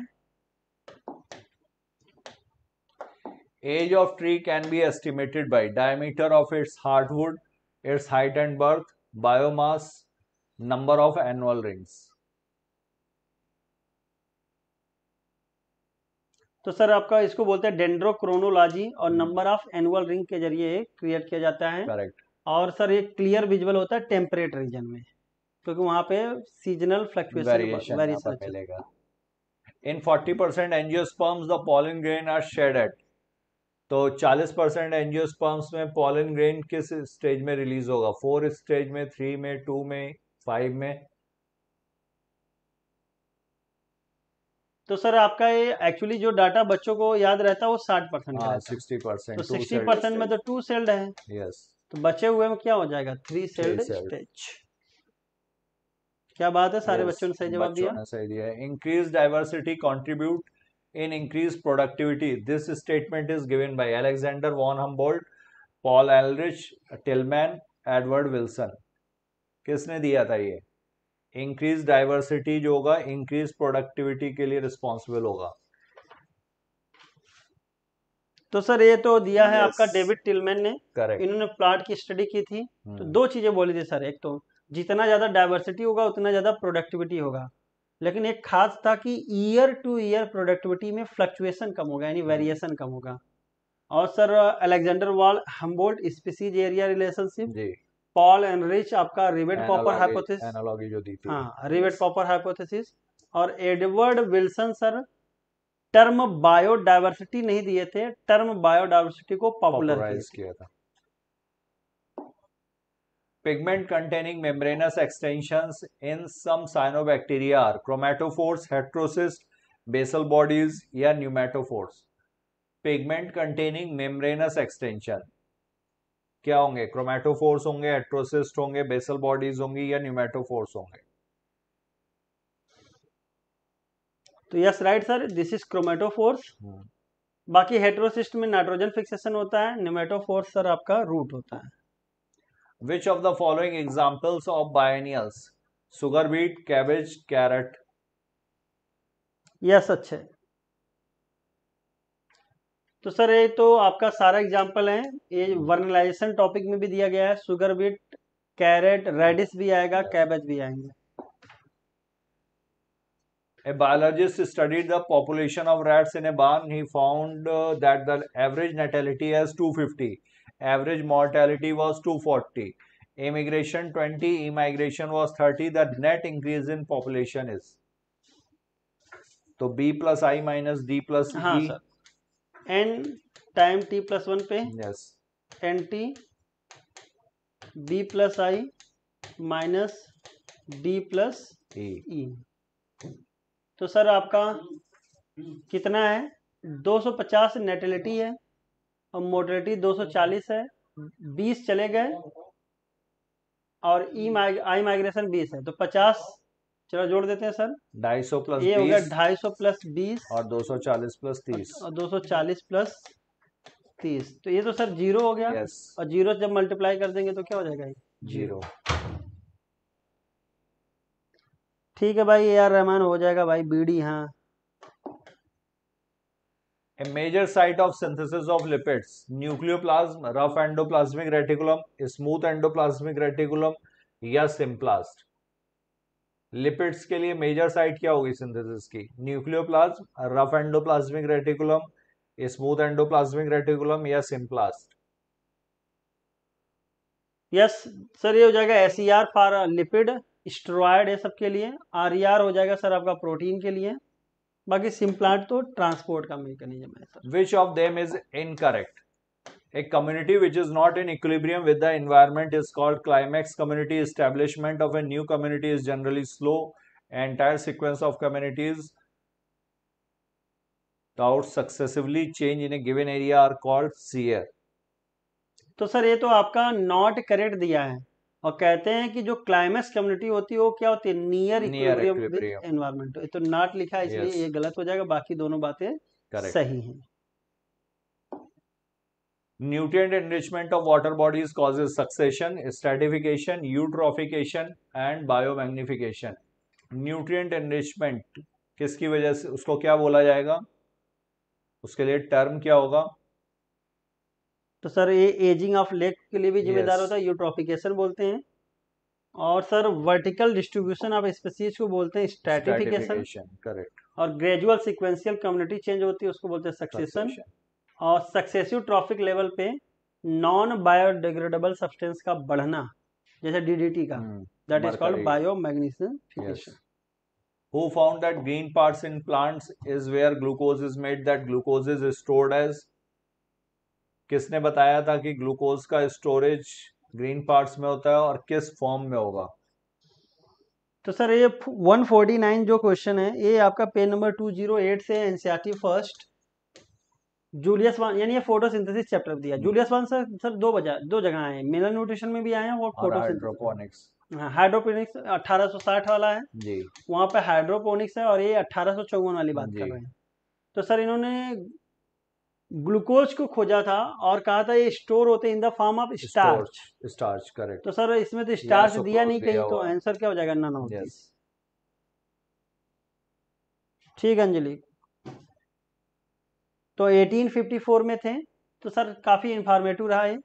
Age of tree can be estimated by diameter of its hardwood, its height and birth, biomass, number of annual rings.
तो सर आपका इसको बोलते हैं डेंड्रोक्रोनोलॉजी और नंबर ऑफ़ एनुअल रिंग के ज़रिए क्रिएट किया जाता है
Correct.
और सर ये क्लियर विजुअल होता है टेम्परेट रीजन में क्योंकि वहाँ पे seasonal fluctuation variation.
In 40% angiosperms, the pollen grain are shed at. तो 40% एंजियोस्पर्म्स में pollen grain किस स्टेज में रिलीज़ होगा? फोर स्टेज में थ्री में टू में फाइव में?
तो सर आपका ये एक्चुअली जो डाटा बच्चों को याद रहता है वो साठ percent
sixty percent
sixty percent में तो टू सेल्ड है।
यस
तो बचे हुए में क्या हो जाएगा? Three celled. स्टेज क्या बात है सारे
Yes,
बच्चों ने सही जवाब दिया?
ने सही दिया। Increase diversity contribute in increase productivity this statement is given by Alexander von Humboldt Paul Ehrlich Tilman Edward Wilson किसने दिया था ये? इंक्रीज डाइवर्सिटी जो होगा इंक्रीज प्रोडक्टिविटी के लिए रिस्पॉन्सिबल होगा।
तो सर ये तो दिया है. आपका डेविड टिलमैन ने।
करेक्ट
इन्होंने प्लांट की स्टडी की थी।
हम्म।
तो दो चीज़ें बोली थी सर एक तो जितना ज़्यादा डाइवर्सिटी होगा उतना ज़्यादा प्रोडक्टिविटी होगा। लेकिन एक खास था कि ईयर टू ईयर प्रोडक्टिविटी में फ्लक्चुएशन कम होगा यानी वेरिएशन कम होगा। और sir Alexander von Humboldt species area relationship Paul Ehrlich आपका रिवेट पॉपर हाइपोथेसिस
एनालॉगी जो दी थी।
हाँ रिवेट पॉपर हाइपोथेसिस और Edward Wilson sir term biodiversity नहीं दिए थे, टर्म बायोडाइवर्सिटी को पॉपुलर
किया। था। Pigment containing membranous extension in some cyanobacteria are chromatophores basal bodies या pneumatophores pigment containing membranous extension क्या होंगे? क्रोमेटोफोर्स होंगे एट्रोसिस्ट होंगे बेसल बॉडीज होंगी या न्यूमेटोफोर्स होंगे।
तो yes right sir this is chromatophores बाकी हेट्रोसिस्ट में नाइट्रोजन फिक्सेशन होता है निमेटोफोर्स सर आपका रूट होता है।
Which of the following examples of biennials sugar beet cabbage carrot
yes अच्छे। तो सर ये तो आपका सारा एग्ज़ाम्पल है। ये वर्नलाइजेशन टॉपिक में भी दिया गया है। शुगर बीट कैरेट रेडिस भी आएगा कैबेज भी आएँगे।
A biologist studied the population of rats in a barn. He found uh, that the average natality is 250. Average mortality was 240. Immigration 20. Immigration was 30. The net increase in population is. तो B plus I minus D plus
हाँ
E.
Sir N time T plus one पे
Yes.
N T B plus I minus D plus
E.
E तो sir आपका कितना है? 250 नेटिलिटी है और motility 240 है। 20 चले गए और ई आई माइग्रेशन 20 है। तो 50 चलो जोड़ देते हैं सर।
250 प्लस
ये हो गया
20
250 प्लस 20
और 240 प्लस 30.
और 240 प्लस तीस। तो ये तो सर ज़ीरो हो गया।
यस
और ज़ीरो जब मल्टीप्लाई कर देंगे तो क्या हो जाएगा?
ज़ीरो।
ठीक है भाई ए आर रहमान हो जाएगा भाई बीडी हाँ।
A major site of synthesis of lipids, nucleoplasm, rough endoplasmic reticulum, smooth endoplasmic reticulum या सिम्प्लास्ट लिपिड्स के लिए मेजर साइट क्या होगी सिंथेसिस की? Nucleoplasm rough endoplasmic reticulum smooth endoplasmic reticulum या सिम्प्लास्ट
यस सर ये हो जाएगा S E R for lipid steroid है सबके लिए आर आर हो जाएगा सर आपका प्रोटीन के लिए। बाकी सिम्प्लांट तो ट्रांसपोर्ट का मेकनिजम है
which of them is incorrect a community which is not in equilibrium with the environment is called climax community establishment of a new community is generally slow entire sequence of communities that successively change in a given area are called sere
तो sir ये तो आपका not correct दिया है। और कहते हैं कि जो क्लाइमेक्स कम्युनिटी होती है वो क्या होती है? नियर एनवायरमेंट तो, तो नॉट लिखा है इसलिए ये गलत हो जाएगा बाकी दोनों बातें सही है।
Nutrient enrichment of water bodies causes succession stratification eutrophication and biomagnification nutrient enrichment किसकी वजह से उसको क्या बोला जाएगा? उसके लिए टर्म क्या होगा?
तो सर ये एजिंग ऑफ़ लेग के लिए भी जिम्मेदार
Yes.
होता है यूट्रोफिकेशन बोलते हैं। और sir vertical distribution of species को बोलते हैं स्ट्रेटिफिकेशन
करेक्ट
और ग्रेजुअल सिक्वेंशियल कम्युनिटी चेंज होती है उसको बोलते हैं सक्सेशन और सक्सेसिव ट्रॉफिक लेवल पे नॉन बायोडिग्रेडेबल सब्सटेंस का बढ़ना जैसे डीडीटी का। That is called. Biomagnification
who found that green parts in plants is where glucose is made that glucose is stored as किसने बताया था कि ग्लूकोज का स्टोरेज ग्रीन पार्ट्स में होता है और किस फॉर्म में होगा?
तो सर ये 149 जो क्वेश्चन है ये आपका पेज नंबर 208 से एनसीईआरटी फ़र्स्ट जूलियस वन यानी ये फोटोसिंथेसिस चैप्टर दिया। जूलियस वन सर सर दो बजा दो जगह आए मिनरल न्यूट्रिशन में भी आए हैं और फोटोसिंथेसिस
हाइड्रोपोनिक्स
हाइड्रोपोनिक्स 1860 वाला है।
जी।
वहाँ पे हाइड्रोपोनिक्स है और ये अठारह वाली बात। कर रहे हैं। तो सर इन्होंने ग्लूकोज को खोजा था और कहा था ये स्टोर होते in the form of starch.
Starch correct.
तो सर इसमें तो स्टार्च दिया नहीं कहीं तो आंसर क्या हो जाएगा नन ऑफ़
यस
ठीक अंजलि। तो 1854 में थे तो सर काफ़ी इंफॉर्मेटिव रहा है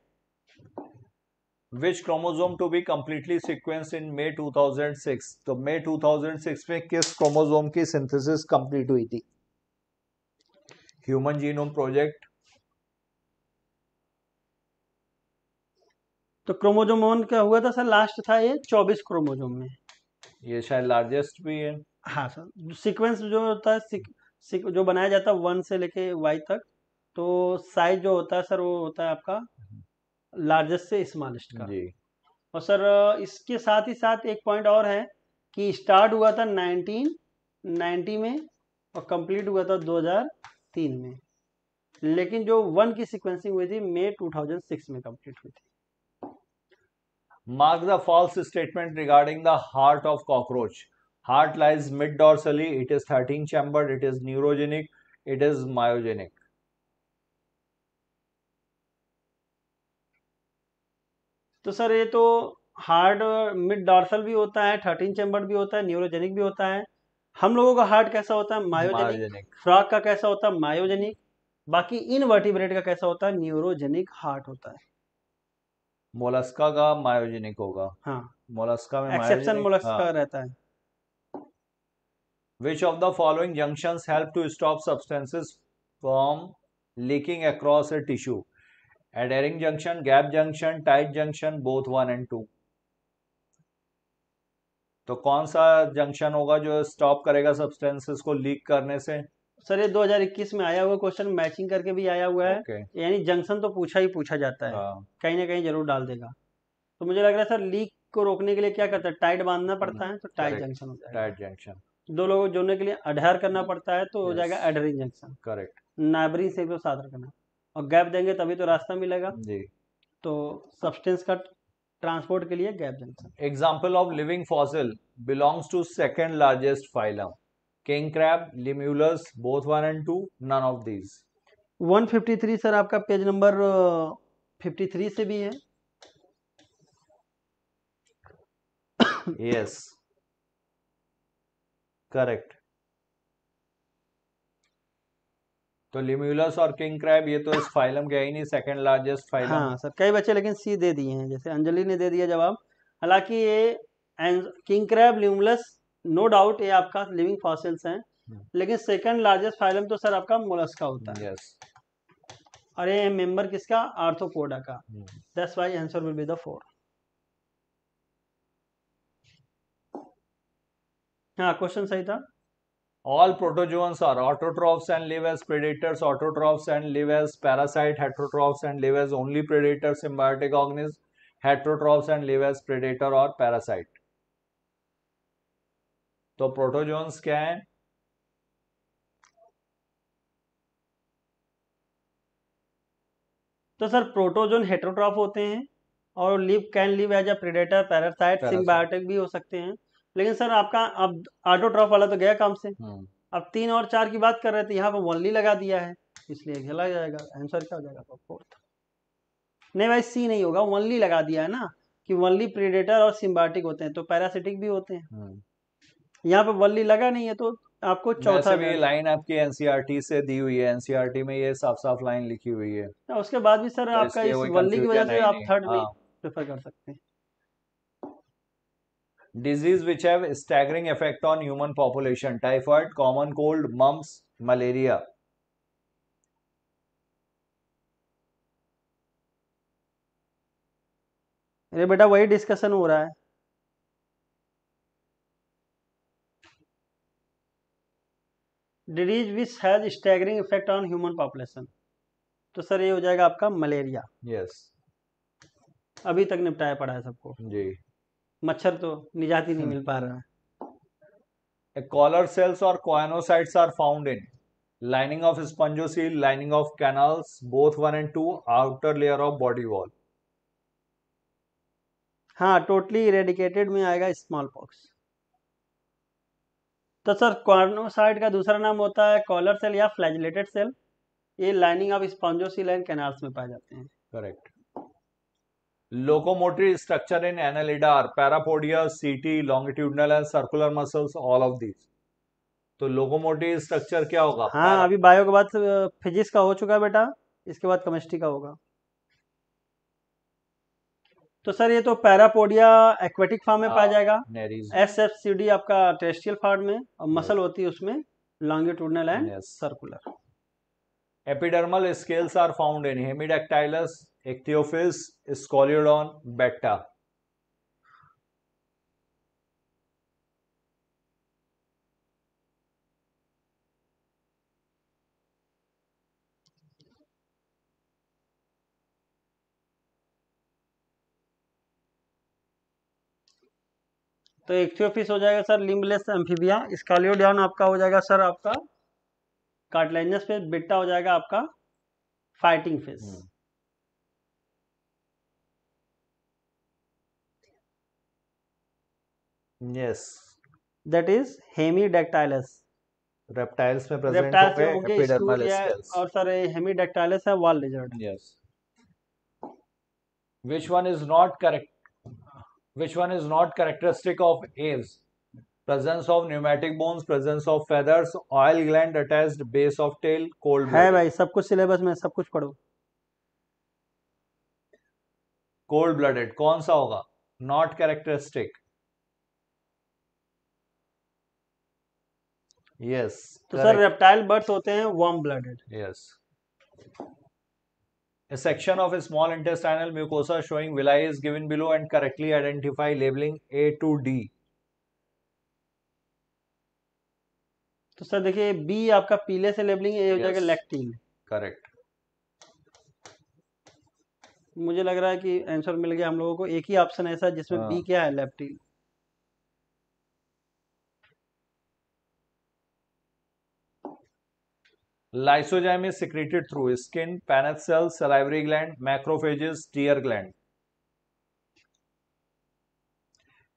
which chromosome to be completely sequenced in May 2006 तो May 2006 में किस क्रोमोसोम की सिंथेसिस कंप्लीट हुई थी? ह्यूमन जीनोम प्रोजेक्ट
तो क्रोमोजोम का हुआ था सर? लास्ट था ये 24 क्रोमोजोम में।
ये शायद लार्जेस्ट भी है।
हाँ सर सीक्वेंस जो होता है सिक, सिक, जो बनाया जाता है वन से लेके वाई तक तो साइज़ जो होता है सर वो होता है आपका लार्जेस्ट से स्मॉलेस्ट का।
जी।
और सर इसके साथ ही साथ एक पॉइंट और है कि स्टार्ट हुआ था 1990 में और कंप्लीट हुआ था तीन में। लेकिन जो वन की सिक्वेंसिंग हुई थी मे टू थाउज़ेंड सिक्स में कंप्लीट हुई थी।
Mark the false statement regarding the heart of cockroach heart lies mid dorsally it is thirteen chamber it is neurogenic it is myogenic
तो सर ये तो heart mid dorsal भी होता है thirteen chamber भी होता है न्यूरोजेनिक भी होता है। हम लोगों का हार्ट कैसा होता है? मायोजेनिक फ्रॉक का कैसा होता है? मायोजेनिक बाकी इन वर्टिब्रेट का कैसा होता है? न्यूरोजेनिक हार्ट होता है।
मोलस्का का मायोजेनिक होगा।
हाँ।
मोलस्का में
एक्सेप्शन मोलस्का रहता है।
Which of the following junction help to stop substances from leaking across a tissue adhering junction gap junction tight junction both one and two तो कौन सा जंक्शन होगा जो स्टॉप करेगा सब्सटेंसेस को लीक करने से?
सर ये 2021 में आया हुआ क्वेश्चन मैचिंग करके भी आया हुआ है।
ओके
यानी जंक्शन तो पूछा ही पूछा जाता है।
हाँ।
कहीं ना कहीं ज़रूर डाल देगा। तो मुझे लग रहा है सर लीक को रोकने के लिए क्या करता है? टाइट बांधना पड़ता है तो टाइट जंक्शन हो जाएगा।
टाइट जंक्शन
दो लोगों को जोड़ने के लिए अडहर करना पड़ता है तो हो जाएगा एडरिंग जंक्शन
करेक्ट
नाबरी से तो साथ रखना। और गैप देंगे तभी तो रास्ता मिलेगा।
जी।
तो सब्सटेंस का ट्रांसपोर्ट के लिए gap junction
example of living fossil belongs to second largest phylum king crab Limulus both one and two none of these
153 sir आपका पेज नंबर 53 से भी है।
यस करेक्ट तो लिम्यूलस और किंग क्रैब ये तो इस फाइलम के ही नहीं सेकंड लार्जेस्ट फाइलम
हाँ सर कई बच्चे लेकिन सी दे दिए हैं जैसे अंजलि ने दे दिया जवाब। हालाँकि ये king crab Limulus no doubt ये आपका लिविंग फॉसिल्स हैं लेकिन सेकंड लार्जेस्ट फाइलम तो सर आपका मोलस्का होता है।
यस
और ये मेंबर किसका? आर्थ्रोपोडा का। That's why answer will be the four हाँ क्वेश्चन सही था।
All protozoans are autotrophs and live as predators, autotrophs and live as parasite, heterotrophs and live as only predator, symbiotic organisms, heterotrophs and live as predator or parasite. तो protozoans क्या है
तो sir protozoan heterotroph होते हैं और live can live as a predator parasite symbiotic भी हो सकते हैं लेकिन सर आपका अब ऑटोट्रॉफ वाला तो गया काम से।
हम्म,
अब तीन और चार की बात कर रहे थे यहाँ पर वनली लगा दिया है इसलिए चला जाएगा आंसर क्या हो जाएगा फोर्थ नहीं भाई सी नहीं होगा वनली लगा दिया है ना कि वनली प्रेडेटर और सिम्बायोटिक होते हैं तो पैरासिटिक भी होते हैं।
हम्म।
यहाँ पे वनली लगा नहीं है तो आपको चौथा
भी लाइन आपकी एनसीईआरटी से दी हुई है एनसीईआरटी में ये साफ़ साफ़ लाइन लिखी हुई है।
उसके बाद भी सर
तो
आपका इस वनली की वजह से आप थर्ड
हाँ।
प्रेफर कर सकते हैं।
Disease which have staggering effect on human population typhoid common cold mumps malaria
अरे बेटा वही डिस्कशन हो रहा है। Disease which has staggering effect on human population तो सर ये हो जाएगा आपका मलेरिया यस
yes.
अभी तक निपटाया पड़ा है सबको।
जी।
मच्छर तो निजात ही नहीं मिल पा रहा।
कॉलर सेल्स और choanocytes are found in lining of spongocoel lining of canals both one and two outer layer of body wall
हाँ टोटली इरेडिकेटेड में आएगा स्मॉल पॉक्स तो सर क्वारनोसाइड का दूसरा नाम होता है कॉलर सेल या फ्लैजलेटेड सेल ये lining of spongocoel and canals में पाए जाते हैं।
Correct locomotory structure in annelidar parapodia ct longitudinal and circular muscles all of these. तो लोकोमोटिव स्ट्रक्चर क्या होगा?
हाँ अभी बायो के बाद फिजिक्स का हो चुका है बेटा इसके बाद केमिस्ट्री का होगा। तो सर ये तो पैरापोडिया एक्वेटिक फार्म में पाया हाँ,
जाएगा।
एस एफ़ सी डी आपका टेस्टियल फार्म में और मसल होती है उसमें longitudinal and circular
epidermal scales are found in Hemidactylus Ichthyophis, Scoliodon, Betta.
तो एक्थियोफिस हो जाएगा सर लिम्बलेस एम्फीबिया स्कालियोडियन आपका हो जाएगा सर आपका कार्टिलाइनस फ़िश बिट्टा हो जाएगा आपका fighting fish
Yes.
That is Hemidactylus
Reptiles में present
रेप्टाइल्स
होंगे epidermal scales.
और सर हेमीडेक्टाइलस है wall lizard
Yes. Which one is not correct? Which one is not characteristic of aves? Presence of pneumatic bones, presence of feathers, oil gland attached base of tail, cold
है. भाई सब कुछ syllabus में सब कुछ पढ़ो
cold blooded कौन सा होगा नॉट कैरेक्टरिस्टिक यस
तो सर रेप्टाइल बर्ड्स होते हैं warm blooded
yes a section of small intestinal mucosa showing villi is given below and correctly identify labeling a to d
तो सर देखिए बी आपका पीले से लेबलिंग ये हो जाएगा. लैक्टीन
correct
मुझे लग रहा है कि आंसर मिल गया हम लोगों को एक ही ऑप्शन ऐसा जिसमें
हाँ।
बी क्या है leptin
lysozyme is secreted through skin Paneth cell salivary gland macrophages tear gland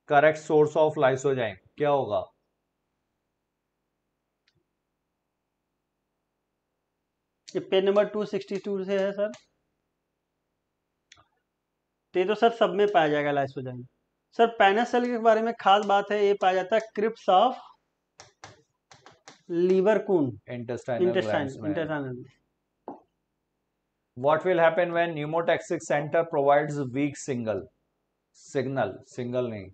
correct source of lysozyme क्या होगा?
पेज नंबर 262 से है सर ते तो सर तो सब में पाया जाएगा लाइसोजाइम सर पैनल सेल के बारे में खास बात है, ये पाया जाता है crypts of Lieberkühn?
Intestinal what will happen when pneumotaxic center provides weak signal signal signal नहीं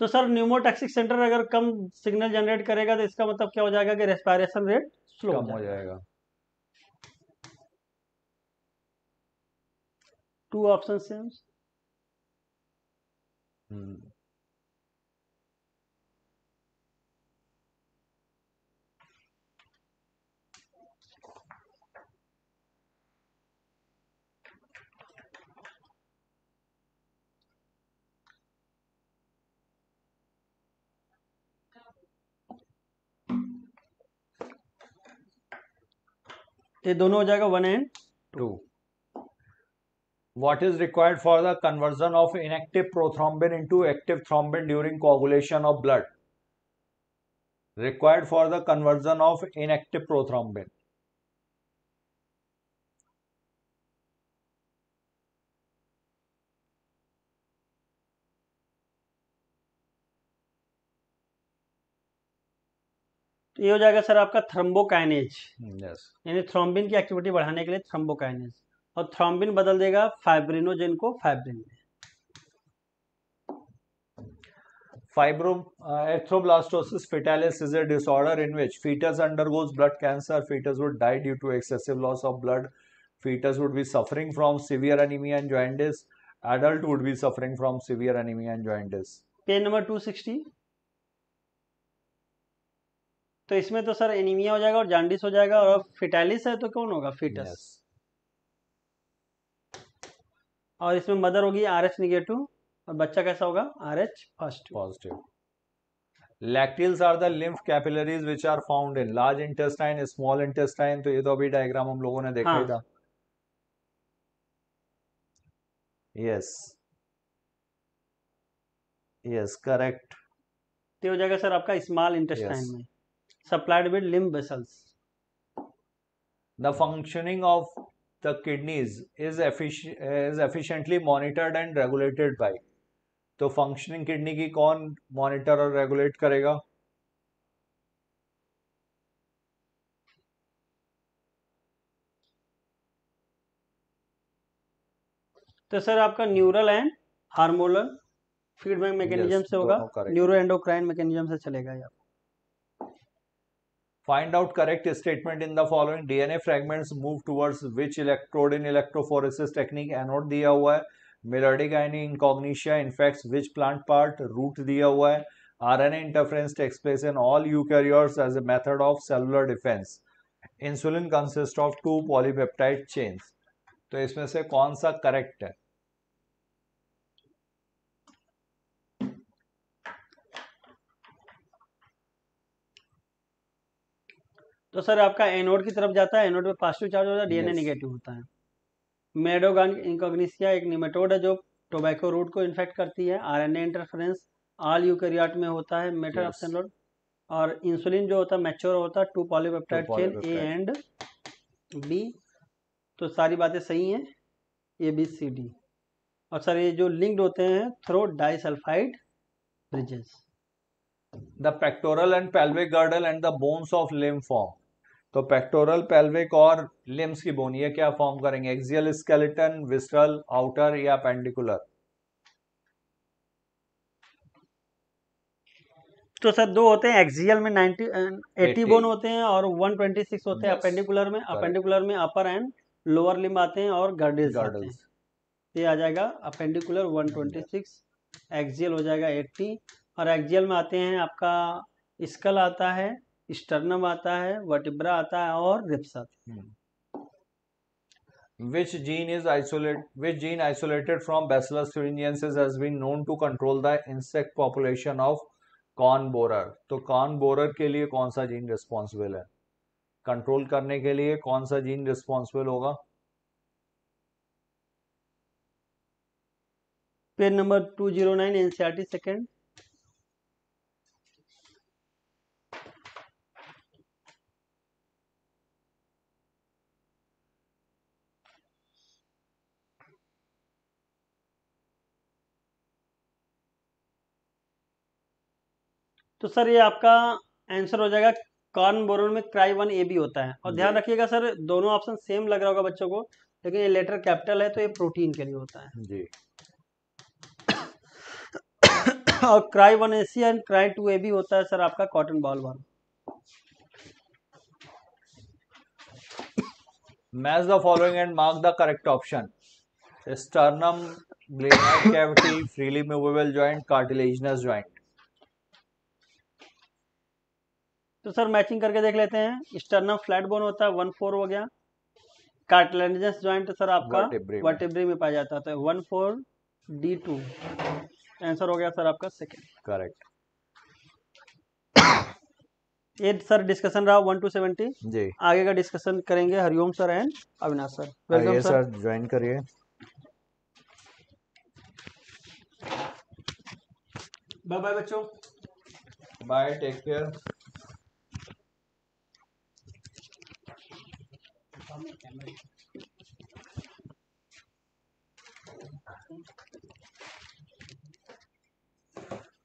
तो सर न्यूमोटैक्सिक सेंटर अगर कम सिग्नल जनरेट करेगा तो इसका मतलब क्या हो जाएगा कि रेस्पायरेशन रेट स्लो
कम हो जाएगा।
टू ऑप्शन से
हम्म
ये दोनों हो जाएगा one and
Two. What is required for the conversion of inactive prothrombin into active thrombin during coagulation of blood? Required for the conversion of inactive prothrombin.
तो ये हो जाएगा सर आपका थ्रम्बोकाइनेज
Yes.
यानी थ्रोम्बिन की एक्टिविटी बढ़ाने के लिए थ्रम्बोकाइनेज और थ्रोम्बिन बदल देगा फाइब्रिनोजेन को फाइब्रिन में।
Fibro erythroblastosis fetalis is a disorder in which foetus undergoes blood cancer foetus would die due to excessive loss of blood foetus would be suffering from severe anaemia and jaundice adult would be suffering from severe anaemia and jaundice
page number 260 तो इसमें तो sir anaemia हो जाएगा और jaundice हो जाएगा और fetalis है तो कौन होगा? फीटस. और इसमें मदर होगी आर एच निगेटिव और बच्चा कैसा होगा? R H first
positive lacteals are the lymph capillaries which are found in large intestine small intestine तो ये तो अभी डायग्राम हम लोगों ने देखा हाँ. था। यस यस करेक्ट
तो हो जाएगा सर आपका स्मॉल इंटेस्टाइन में। Supplied with lymph vessels
the functioning of the kidneys is, effici- is efficiently monitored and regulated by. तो फंक्शनिंग किडनी की कौन मॉनिटर और रेगुलेट करेगा?
तो सर आपका neural and hormonal feedback mechanism
Yes,
से होगा. न्यूरो एंडोक्राइन मैकेनिज्म से चलेगा ये
find out correct statement in the following DNA fragments move towards which electrode in electrophoresis technique anode दिया हुआ है Meloidogyne incognita infects which plant part root दिया हुआ है RNA interference takes place in all eukaryotes as a method of cellular defense insulin consists of two polypeptide chains तो इसमें से कौन सा करेक्ट है
तो सर आपका एनोड की तरफ़ जाता है एनोड में पॉजिटिव चार्ज होता है डीएनए. निगेटिव होता है। मेडोगन इनकॉग्निसिया एक निमेटोड है जो टोबैको रूट को इन्फेक्ट करती है। आरएनए इंटरफेरेंस ऑल यूकैरियोट में होता है मेथड ऑफ़
Yes.
और इंसुलिन जो होता है मैच्योर होता है two polypeptide chain A and B तो सारी बातें सही हैं ए बी सी डी और सर ये जो लिंक्ड होते हैं through disulphide bridges
the pectoral and pelvic girdle and the bones of limb form तो पेक्टोरल पेल्विक और लिम्स की बोन ये क्या फॉर्म करेंगे? एक्सियल स्केलेटन विस्ट्रल आउटर या पेंडिकुलर
तो सर दो होते हैं एक्सियल में 90 80
80
बोन होते हैं और 126 होते हैं अपेंडिकुलर में। अपेंडिकुलर में अपर एंड लोअर लिम्ब आते हैं और गर्डल्स आते हैं।
गर्डल्स
ये आ जाएगा अपेंडिकुलर 126 एक्सियल हो जाएगा 80 और एक्सियल में आते हैं आपका स्कल आता है स्टर्नम आता है वर्टिब्रा आता है और रिप्स आते
which gene is isolate which gene isolated from bacillus thuringiensis has been known to control the insect population of corn borer तो corn borer के लिए कौन सा जीन रिस्पॉन्सिबल है कंट्रोल करने के लिए कौन सा जीन रिस्पॉन्सिबल होगा
page number two zero nine NCERT second तो सर ये आपका आंसर हो जाएगा कॉर्न बोरोन में क्राई वन ए भी होता है। और ध्यान रखिएगा सर दोनों ऑप्शन सेम लग रहा होगा बच्चों को लेकिन ये लेटर कैपिटल है तो ये प्रोटीन के लिए होता है।
जी।
और cry one A C and cry two A भी होता है सर आपका cotton boll one
match the following and mark the correct option sternum glenoid cavity freely movable joint cartilaginous joint.
तो सर मैचिंग करके देख लेते हैं। स्टर्नम फ्लैट बोन होता है वन फोर हो गया। कार्टिलेजिनस ज्वाइंट सर आपका।
Vertebrae में।
पाया जाता है। One four D two answer हो गया सर आपका सेकेंड
करेक्ट
ये सर डिस्कशन रहा वन टू सेवेंटी
जी।
आगे का डिस्कशन करेंगे Hariom sir and Avinash sir. Welcome sir
sir join करिए।
बाय बाय बच्चों।
Bye take care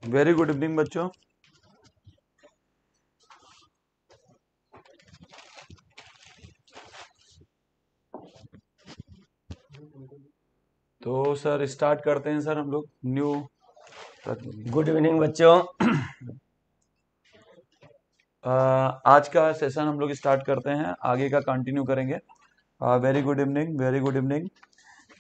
very good evening बच्चों। तो सर स्टार्ट करते हैं सर हम लोग। न्यू
गुड इवनिंग बच्चों।
आज का सेशन हम लोग स्टार्ट करते हैं। आगे का कंटिन्यू करेंगे। Very good evening very good evening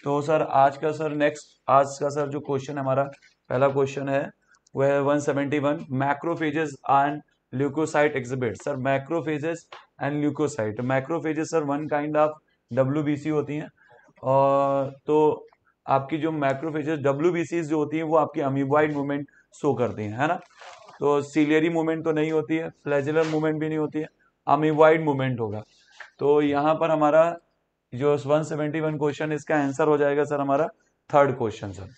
तो सर आज का सर नेक्स्ट आज का सर जो क्वेश्चन हमारा, पहला क्वेश्चन है वह है 171 macrophages and leucocyte exhibit sir macrophages and leucocyte macrophages sir one kind of WBC होती हैं। और तो आपकी जो मैक्रोफेजेस डब्ल्यूबीसी जो होती हैं, वो आपकी अमीबॉइड मूवमेंट शो करती हैं, है ना? तो सीलियरी मूवमेंट तो नहीं होती है फ्लैजुलर मूवमेंट भी नहीं होती है अमीबॉइड मूवमेंट होगा। तो यहाँ पर हमारा जो 171 क्वेश्चन इसका आंसर हो जाएगा सर हमारा थर्ड क्वेश्चन सर।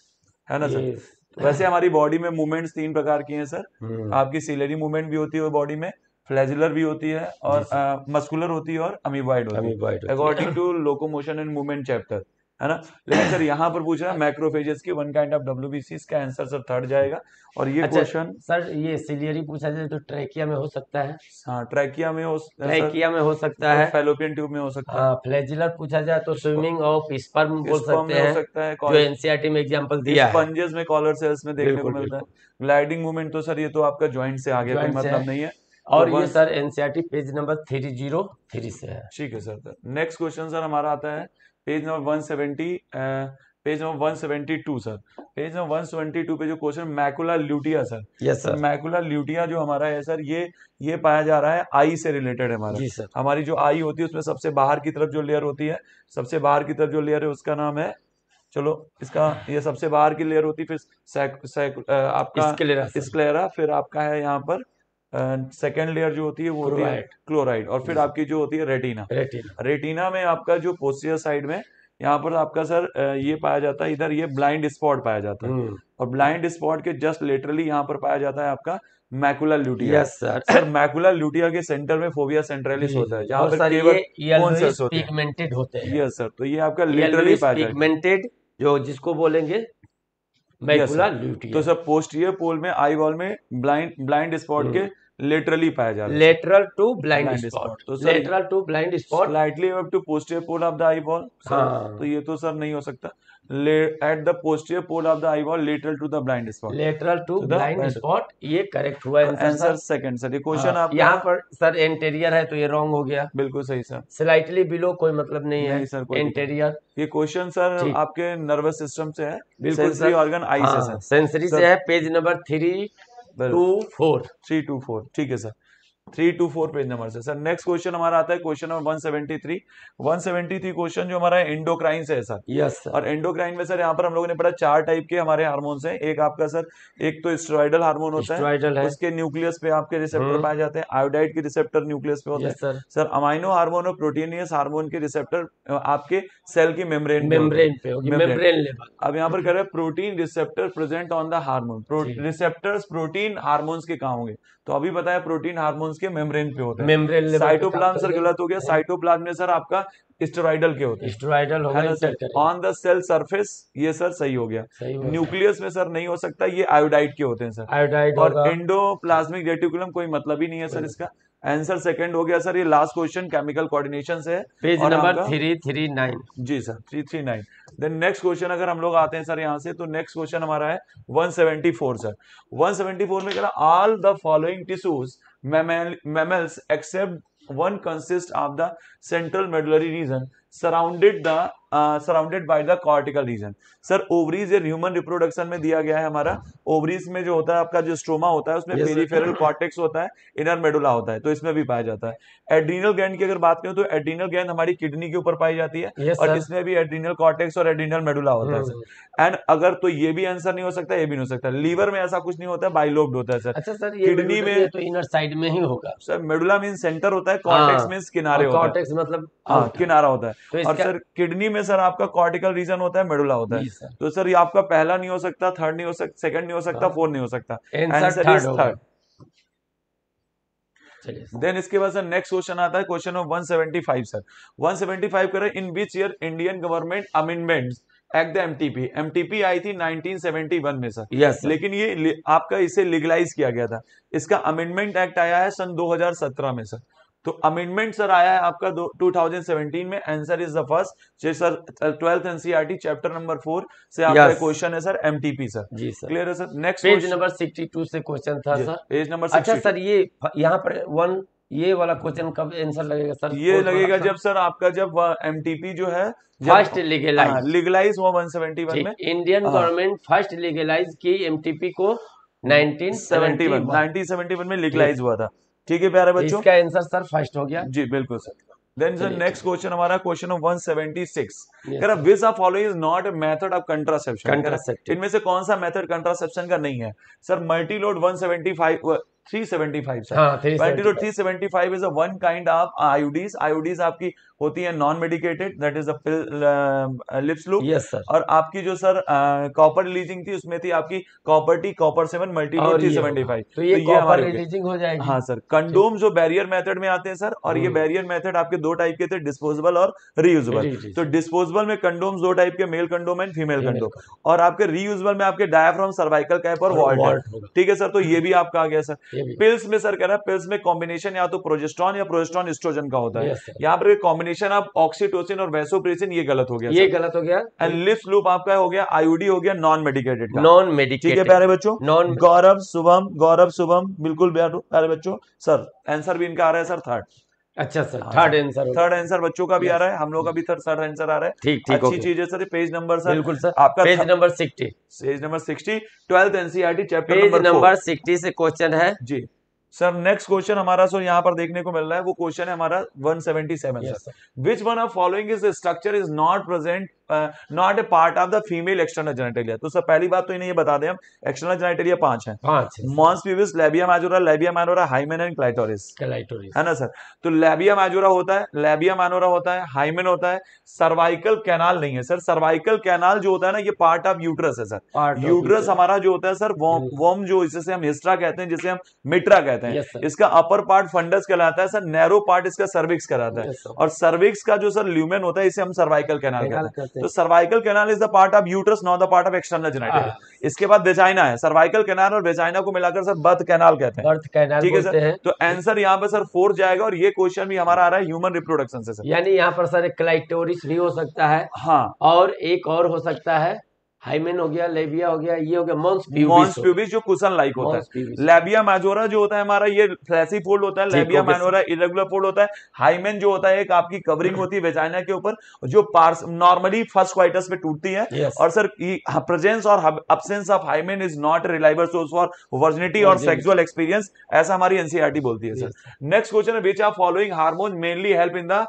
है ना सर?
Yes.
वैसे हमारी बॉडी में मूवमेंट्स तीन प्रकार की हैं सर।
हम्म,
आपकी सीलरी मूवमेंट भी होती है बॉडी में फ्लैजुलर भी होती है और मस्कुलर होती है और अमीवाइड होती है।
होती है।
According to locomotion and movement chapter है ना? लेकिन सर यहाँ पर पूछ रहा है मैक्रोफेजेस की वन काइंड ऑफ़ डब्ल्यूबीसी इसका आंसर सर थर्ड जाएगा। और ये क्वेश्चन अच्छा,
सर ये सिलियरी पूछा जाए तो ट्रैकिया में हो सकता है।
हाँ ट्रैकिया में हो
ट्रैकिया में हो सकता है।
फेलोपियन ट्यूब में हो सकता है।
हाँ फ्लैजिलर पूछा जाए तो स्विमिंग ऑफ़ स्पर्म बोल सकते
हैं सकता है
जो एनसीईआरटी में एग्जांपल दिया है।
स्पंजेस में कॉलर सेल्स में देखने को मिलता है। ग्लाइडिंग मूवमेंट तो सर ये तो आपका जॉइंट से आगे कोई मतलब नहीं है।
और
तो
ये sir NCERT page number three zero three से है।
ठीक है सर नेक्स्ट क्वेश्चन सर हमारा आता है page number 170 page number 172 sir. Page number 172 पे जो question macula lutea sir.
Yes
sir macula lutea जो हमारा है सर ये ये पाया जा रहा है आई से रिलेटेड है हमारा।
जी सर।
हमारी जो आई होती है उसमें सबसे बाहर की तरफ़ जो लेयर होती है सबसे बाहर की तरफ़ जो लेयर है उसका नाम है चलो इसका ये सबसे बाहर की लेयर होती है फिर सैक, सैक, आपका
स्क्लेरा
फिर आपका है यहाँ पर सेकेंड लेयर जो होती है वो होती है क्लोराइड और फिर आपकी जो होती है रेटिना
रेटिना
रेटिना में आपका जो पोस्टियर साइड में यहाँ पर आपका सर ये पाया जाता है इधर ये ब्लाइंड स्पॉट पाया जाता है।
हम्म
और ब्लाइंड स्पॉट के जस्ट लेटरली यहाँ पर पाया जाता है आपका macula lutea
yes sir
sir macula lutea के सेंटर में फोबिया सेंट्रलिस होता है जहाँ पर केवल?
पिगमेंटेड होते हैं।
यस सर तो ये आपका लिटरली पाया
पिगमेंटेड जो जिसको बोलेंगे मैकुला ल्यूटिया
तो सर पोस्टियर पोल में आई बॉल में ब्लाइंड ब्लाइंड स्पॉट। के लेटरली पाया जाता है।
Lateral to blind spot.
तो sir-
lateral to blind spot.
Slightly up to posterior pole of the eyeball
हाँ।
तो ये तो सर नहीं हो सकता। At the posterior pole of the eyeball lateral to the blind spot
lateral to blind spot ये correct हुआ answer
second sir. ये क्वेश्चन
हाँ,
आपका
यहाँ पर सर एंटेरियर है तो ये रॉन्ग हो गया।
बिल्कुल सही सर
स्लाइटली बिलो कोई मतलब नहीं है।
सर
एंटेरियर
ये क्वेश्चन सर आपके नर्वस सिस्टम से है।
बिल्कुल
सेंसरी ऑर्गन आई से सर
सेंसरी से है page number three two four
three two four ठीक है sir. Three two four page number से। सर नेक्स्ट क्वेश्चन हमारा आता है क्वेश्चन नंबर 173 173 क्वेश्चन जो हमारा एंडोक्राइन से है सर।
यस सर
और एंडोक्राइन में सर यहाँ पर हम लोगों ने पढ़ा चार टाइप के हमारे हार्मोन्स हैं। एक आपका सर एक तो स्टेरॉइडल हार्मोन होता है।
है।
उसके न्यूक्लियस पे आपके रिसेप्टर
हम्म।
पाए जाते हैं। आयोडाइड के रिसेप्टर न्यूक्लियस पे होते हैं।
यस सर
अमाइनो हार्मोन और प्रोटीनियस हार्मोन के रिसेप्टर आपके सेल की मेम्ब्रेन
मेम्ब्रेन पे मेम्ब्रेन
अब यहाँ पर कह रहे हैं protein receptor present on the hormone
ji.
Receptors protein hormones के काम होंगे? तो अभी बताया प्रोटीन हार्मोन्स के मेम्ब्रेन पे होते हैं।
मेम्ब्रेन
साइटोप्लाज्म सर गलत हो गया साइटोप्लाज्म में सर आपका स्टेरॉइडल के होते हैं।
Steroidal
on the cell surface ये सर सही हो गया। न्यूक्लियस में सर नहीं हो सकता ये आयोडाइड के होते हैं सर।
आयोडाइड
और एंडोप्लाज्मिक रेटिकुलम कोई मतलब ही नहीं है सर इसका। आंसर सेकंड हो गया सर ये लास्ट क्वेश्चन केमिकल कोऑर्डिनेशन से।
Page number three three nine
जी sir three three nine then next question अगर हम लोग आते हैं सर यहाँ से तो नेक्स्ट क्वेश्चन हमारा है 174 सर 174 में कह रहा all the following tissues mammals except one consist of the central medullary region surrounded the surrounded by the cortical region. Sir ovaries या ह्यूमन रिप्रोडक्शन में दिया गया है हमारा। ओवरीज में जो होता है आपका जो स्ट्रोमा होता है उसमें
Yes,
पेरिफेरल कॉर्टेक्स होता है इनर मेडुला होता है तो इसमें भी पाया जाता है। एड्रीनल ग्लैंड की अगर बात करें तो एड्रीनल ग्लैंड हमारी किडनी के ऊपर पाई जाती है
यस
और इसमें भी एड्रीनल कॉर्टेक्स और एड्रीनल मेडुला होता है एंड अगर तो ये भी आंसर नहीं हो सकता ये भी नहीं हो सकता। लीवर में ऐसा कुछ नहीं होता है बाइलोब्ड होता है सर
अच्छा सर
किडनी में-
तो इनर साइड में ही होगा।
सर मेडुला मीन सेंटर होता है कॉर्टेक्स
हाँ,
मीन किनारे होता है।
मतलब।
किनारा होता है।
तो
और सर किडनी में सर आपका कॉर्टिकल रीजन होता है मेडुला होता है। तो सर ये आपका पहला नहीं हो सकता थर्ड नहीं हो सकता सेकंड नहीं हो सकता
हाँ।
फोर्थ नहीं हो सकता।
आंसर
इज़ थर्ड देन इसके बाद सर नेक्स्ट क्वेश्चन आता है क्वेश्चन ऑफ़ 175 सर। 175 कह रहे in which year Indian government amendments act the MTP MTP आई थी 1971 में सर।
यस
लेकिन ये आपका इसे लीगलाइज किया गया था। इसका अमेंडमेंट एक्ट आया है सन 2017 में सर। तो अमेंडमेंट सर आया है आपका दो- 2017 में। Answer is the first sir twelfth NCERT chapter number four से आपका
Yes.
क्वेश्चन है सर एमटीपी सर
जी सर
क्लियर है sir next
page number sixty two से क्वेश्चन था सर
पेज नंबर
अच्छा सर ये यहाँ पर वन ये वाला क्वेश्चन कब आंसर लगेगा सर
ये लगेगा जब सर आपका जब एमटीपी जो है
फ़र्स्ट लीगलाइज
लीगलाइज हुआ 171 में।
इंडियन। गवर्नमेंट फ़र्स्ट लीगलाइज की एमटीपी को
71
1971
1971 में लीगलाइज हुआ था। ठीक है प्यारे बच्चों?
इसका आंसर सर फ़र्स्ट हो गया।
जी बिल्कुल sir. Then sir next question हमारा क्वेश्चन ऑफ़ 176
Yes,
कह रहा which of following is not a method of contraception. इनमें से कौन सा मेथड कंट्रासेप्शन का नहीं है? सर मल्टीलोड 175 375 सर
हाँ three
multiload 375 is a one kind of IUDs IUDs आपकी होती है non medicated that is a Lippes loop
yes sir
और आपकी जो सर कॉपर रिलीजिंग थी उसमें थी आपकी copper T copper seven multiload three seventy five
तो ये
तो ये हमारे
रिलीजिंग हो जाएगी।
हाँ सर कंडोम जो बैरियर मेथड में आते हैं सर और ये
हम्म।
बैरियर मेथड आपके दो टाइप के थे डिस्पोजेबल और रीयूजेबल तो डिस्पोजेबल में कंडोम्स दो टाइप के male condom and female condom और आपके रीयूजेबल में आपके डायाफ्राम सर्वाइकल कैप और वॉल्ट ठीक है सर तो ये भी आपका आ गया सर पिल्स में सर कह रहा है पिल्स में कॉम्बिनेशन या तो प्रोजेस्ट्रॉन या प्रोजेस्ट्रॉन एस्ट्रोजन का होता है। यहाँ पर कॉम्बिनेशन आप ऑक्सीटोसिन और वैसोप्रेसिन ये गलत हो गया
ये गलत हो गया।
एंड लिप्स लूप आपका हो गया आईओडी हो गया नॉन मेडिकेटेड
नॉन मेडिकेटेड
ठीक है प्यारे बच्चों?
नॉन
गौरव शुभम गौरव शुभम बिल्कुल प्यारे प्यारे बच्चों। सर आंसर भी इनका आ रहा है सर थर्ड
अच्छा sir third answer
third answer बच्चों का भी आ रहा है हम लोग का भी थर्ड थर्ड आंसर आ रहा है।
ठीक ठीक
अच्छी चीज़ है सर पेज नंबर सर
बिल्कुल सर
आपका
page number sixty
page number sixty twelfth NCERT chapter
page
number
sixty से क्वेश्चन है।
जी। सर नेक्स्ट क्वेश्चन हमारा सर यहाँ पर देखने को मिल रहा है वो क्वेश्चन है हमारा 177 sir
which one
of following is structure is not structure is a part of the female external genitalia. तो सर पहली बात तो इन्हें ये बता दें हम एक्सटर्नल जेनेटेलिया पाँच है।
पाँच
mons pubis labia majora labia minora hymen and clitoris
clitoris
है ना सर? तो लेबिया मैजोरा होता है लेबिया मैनोरा होता है हाइमेन होता है सर्वाइकल कैनाल नहीं है। सर सर्वाइकल कैनाल जो होता है ना ये पार्ट ऑफ़ यूट्रस है सर। यूट्रस हमारा जो होता है सर वोम। जो जिसे हम हिस्ट्रा कहते हैं जिसे हम मिट्रा कहते हैं। इसका अपर पार्ट फंडस कहलाता है सर नैरो पार्ट इसका सर्विक्स कहलाता है। और सर्विक्स का जो सर ल्यूमेन होता है इसे हम सर्वाइकल कैनाल कहते हैं। तो cervical canal is the part of uterus not the part of external
हाँ,
इसके बाद वेजाइना है। सर्वाइकल कैनाल और वेजाइना को मिलाकर सर बर्थ कैनाल कहते हैं।
बर्थ कैनाल
ठीक है
सर?
तो आंसर यहाँ पर सर फोर जाएगा और ये क्वेश्चन भी हमारा आ रहा है ह्यूमन रिप्रोडक्शन से सर।
यानी यहाँ पर सर क्लाइटोरिस भी हो सकता है
हाँ।
और एक और हो सकता है हाइमेन हो गया लेबिया हो गया ये हो गया मॉन्स
मॉन्स प्यूबिस जो कुशन लाइक होता है। लेबिया मैजोरा जो होता है हमारा ये फ्लैसी फोल्ड होता है लेबिया। मैनोरा इरेगुलर फोल्ड होता है। हाइमेन जो होता है एक आपकी कवरिंग होती है वेजाइना के ऊपर जो पार्स नॉर्मली फ़र्स्ट क्वाइटस में टूटती है।
Yes.
और सर प्रेजेंस और absence of hymen is not reliable source for virginity और सेक्सुअल एक्सपीरियंस ऐसा हमारी एनसीईआरटी बोलती है सर नेक्स्ट क्वेश्चन है which are following hormone mainly help in the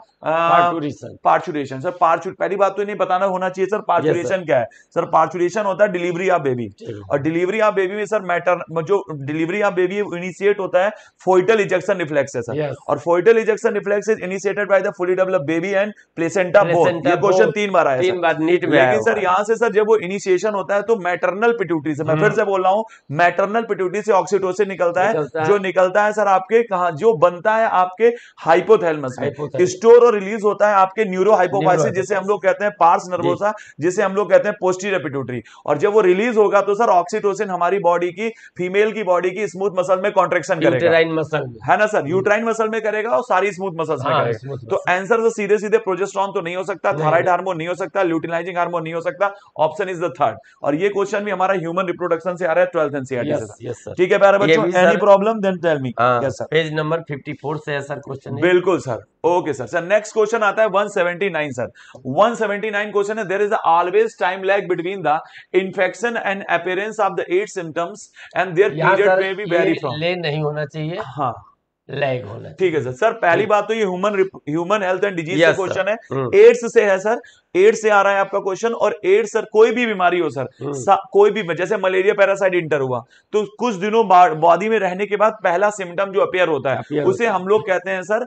parturition sir पार्चु पहली बात तो इन्हें बताना होना चाहिए सर पार्चुरेशन क्या है? सर पार्चुरेशन होता है डिलीवरी ऑफ़ बेबी। और डिलीवरी ऑफ़ बेबी में सर मैटर जो डिलीवरी ऑफ़ बेबी इनिशिएट होता है फोइटल इजेक्शन रिफ्लेक्स है सर। और foetal ejection reflex is initiated by the fully developed baby and placenta
Placenta
ये क्वेश्चन तीन बार आया
तीन बार नीट में
लेकिन सर। यहाँ से सर जब वो इनिशिएशन होता है तो मैटरनल पिट्यूटरी से मैं फिर से बोल रहा हूँ मैटरनल पिट्यूटरी से ऑक्सीटोसिन निकलता है
है।
जो निकलता है सर आपके कहा जो बनता है आपके हाइपोथैलेमस में। स्टोर और रिलीज़ होता है आपके न्यूरो हाइपोफाइसिस जिसे हम लोग कहते हैं पार्स नर्वोसा जिसे हम लोग कहते हैं पोस्टीरियर पिट्यूटरी और जब वो रिलीज़ होगा तो सर ऑक्सीटोसिन हमारी बॉडी की फीमेल की बॉडी की स्मूथ मसल में कॉन्ट्रेक्शन करेगा।
मसल
है ना सर? यूट्राइन मसल में करेगा और सारी स्मूथ मसल्स में
हाँ,
करेगा। तो आंसर तो सीधे सीधे प्रोजेस्ट्रॉन तो नहीं हो सकता। थायराइड हार्मोन नहीं हो सकता ल्यूटिनाइजिंग हार्मोन नहीं हो सकता। ऑप्शन इज़ द थर्ड और ये क्वेश्चन भी हमारा ह्यूमन रिप्रोडक्शन से आ रहा है ट्वेल्थ एनसीईआरटी
यस
से। ठीक है प्यारे बच्चों any problem then tell me yes sir
page number 54 से है सर क्वेश्चन
बिल्कुल sir okay sir sir next question आता है 179 सर 179 क्वेश्चन है. There is always time lag between the infection and appearance of the eight symptoms and their period may be vary from
ले नहीं होना चाहिए।
हाँ।
Lag होना
ठीक है सर सर पहली बात तो ये human human health and disease का क्वेश्चन है।
हम्म।
एड्स से है सर एड्स से आ रहा है आपका क्वेश्चन और एड्स सर कोई भी बीमारी हो सर
हम्म।
कोई भी जैसे मलेरिया पैरासाइट इंटर हुआ तो कुछ दिनों बॉडी में रहने के बाद पहला सिम्टम जो अपेयर होता है उसे हम लोग कहते हैं sir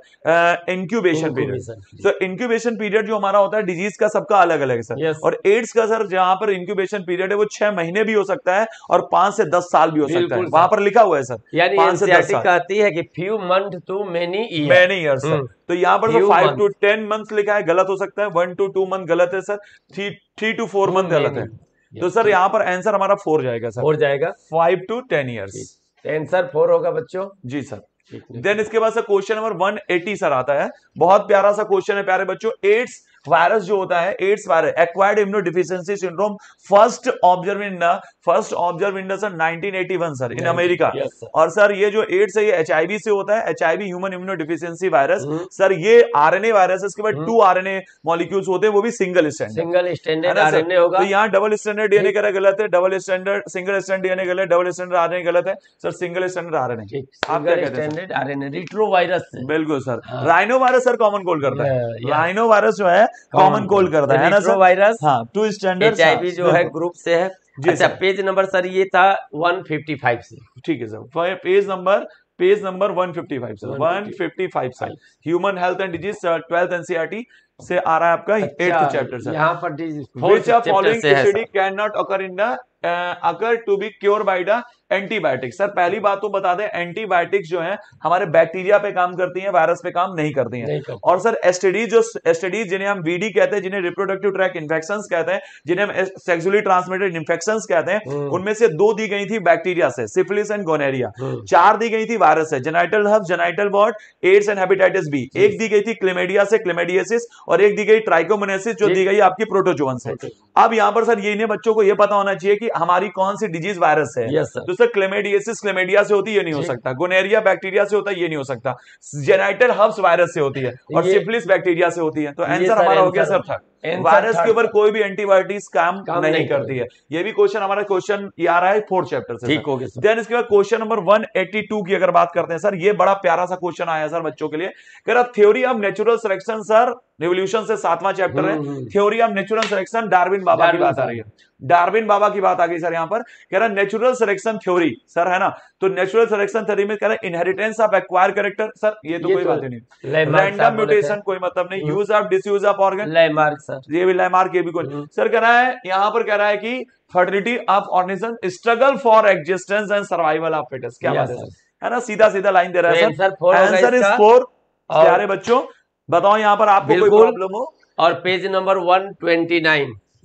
incubation period
Incubation period.
So incubation period जो हमारा होता है डिज़ीज़ का सबका अलग अलग है सर और एड्स का सर जहाँ पर इंक्यूबेशन पीरियड है वो छह महीने भी हो सकता है और पाँच से दस साल भी हो सकता है वहाँ पर लिखा हुआ है सर
यानी
से दस साल।
कहती है कि few month to many year
many years sir. तो यहाँ पर तो फाइव टू टेन मंथ लिखा है गलत हो सकता है वन टू टू मंथ गलत है sir three three to four month गलत है। तो सर यहाँ पर आंसर हमारा फोर जाएगा सर
फोर जाएगा।
Five to ten years
answer four होगा बच्चों?
जी सर देन इसके बाद सर क्वेश्चन नंबर 180 सर आता है। बहुत प्यारा सा क्वेश्चन है प्यारे बच्चों। एड्स वायरस जो होता है AIDS virus acquired immunodeficiency syndrome first observe in first observe in sir 1981 sir in America और सर ये जो एड्स है ये एचआईवी से होता है एचआईवी ह्यूमन इम्यूनोडिफिशियंसी वायरस
हम्म।
सर ये आरएनए वायरस है इसके बाद टू आरएनए मॉलिक्यूल्स होते हैं वो भी single stand
single standard RNA होगा।
तो यहाँ डबल स्टैंडर्ड डीएनए कह गलत है? Double standard single standard DNA गलत डबल स्टैंडर्ड आरएनए गलत है? सर सिंगल स्टैंडर्ड आरएनए आप क्या कहते हैं
स्टैंडर्ड
बिल्कुल सर
हाँ।
Rhino virus sir common cold करता है. राइनो वायरस जो है कॉमन कोल्ड करता है ना सर?
रिट्रोवायरस
हाँ टू स्टैंडर्ड
एचआईवी जो है ग्रुप से है। अच्छा पेज नंबर सर ये था 155 से।
ठीक है sir page number page number 155 sir 155 sir human health and disease twelfth NCERT से आ रहा है आपका एट्थ चैप्टर सर
यहाँ पर डिज-
which
fourth
are
chapter
following
से है
STD cannot occur in the uh, occur to be cured by the antibiotic sir पहली बात तो बता दें एंटीबायोटिक्स जो है हमारे बैक्टीरिया पे काम करती हैं वायरस पे काम नहीं करती हैं। और सर एसटीडी जो एसटीडी जिन्हें हम वीडी कहते हैं जिन्हें रिप्रोडक्टिव ट्रैक इन्फेक्शंस कहते हैं जिन्हें हम सेक्सुअली ट्रांसमिटेड इन्फेक्शंस कहते हैं
हम्म।
उनमें से दो दी गई थी बैक्टीरिया से सिफिलिस एंड गोनेरिया।
हम्म।
चार दी गई थी वायरस से genital hub genital wart AIDS and hepatitis B एक दी गई थी क्लेमेडिया से क्लेमेडियसिस और एक दी गई ट्राइकोमोनेसिस जो दी गई आपकी प्रोटोजोवन से। अब यहाँ पर सर ये इन्हें बच्चों को यह पता होना चाहिए कि हमारी कौन सी डिज़ीज़ वायरस है। तो सर क्लेमेडियसिस क्लेमेडिया से होती है ये नहीं हो सकता। गोनेरिया बैक्टीरिया से होता है ये नहीं हो सकता। जेनाइटल हब्स वायरस से होती है और सिफिलिस बैक्टीरिया से होती है। तो आंसर हमारा हो गया सर था। वायरस के ऊपर कोई भी एंटीबायोटिक्स काम,
काम
नहीं,
नहीं
करती है। ये भी क्वेश्चन हमारा क्वेश्चन ये आ रहा है फोर्थ चैप्टर से
ठीक हो गया
देन इसके बाद क्वेश्चन नंबर 182 की अगर बात करते हैं सर ये बड़ा प्यारा सा क्वेश्चन आया सर बच्चों के लिए। कह रहा theory of natural selection sir revolution से सातवां चैप्टर है।
हम्म, हम्म।
Theory of natural selection Darwin बाबा की बात आ रही है। डार्विन बाबा की बात आ गई सर यहाँ पर। कह रहा नेचुरल सिलेक्शन थ्योरी सर है ना? तो नेचुरल सिलेक्शन थ्योरी में कह रहा है inheritance of acquire character sir ये तो
ये
कोई
तो
बात ही नहीं। रैंडम। म्यूटेशन कोई मतलब नहीं। Use of disuse of organ
Lamarck sir.
ये भी लैमार्क ये भी कोई।
हम्म।
सर कह रहा है यहाँ पर कह रहा है कि fertility of organism struggle for existence and survival of fittest क्या बात है है ना? सीधा सीधा लाइन दे रहा है सर।
आंसर
इज़ फोर प्यारे बच्चों बताओ यहाँ पर आपको कोई। प्रॉब्लम हो।
और पेज नंबर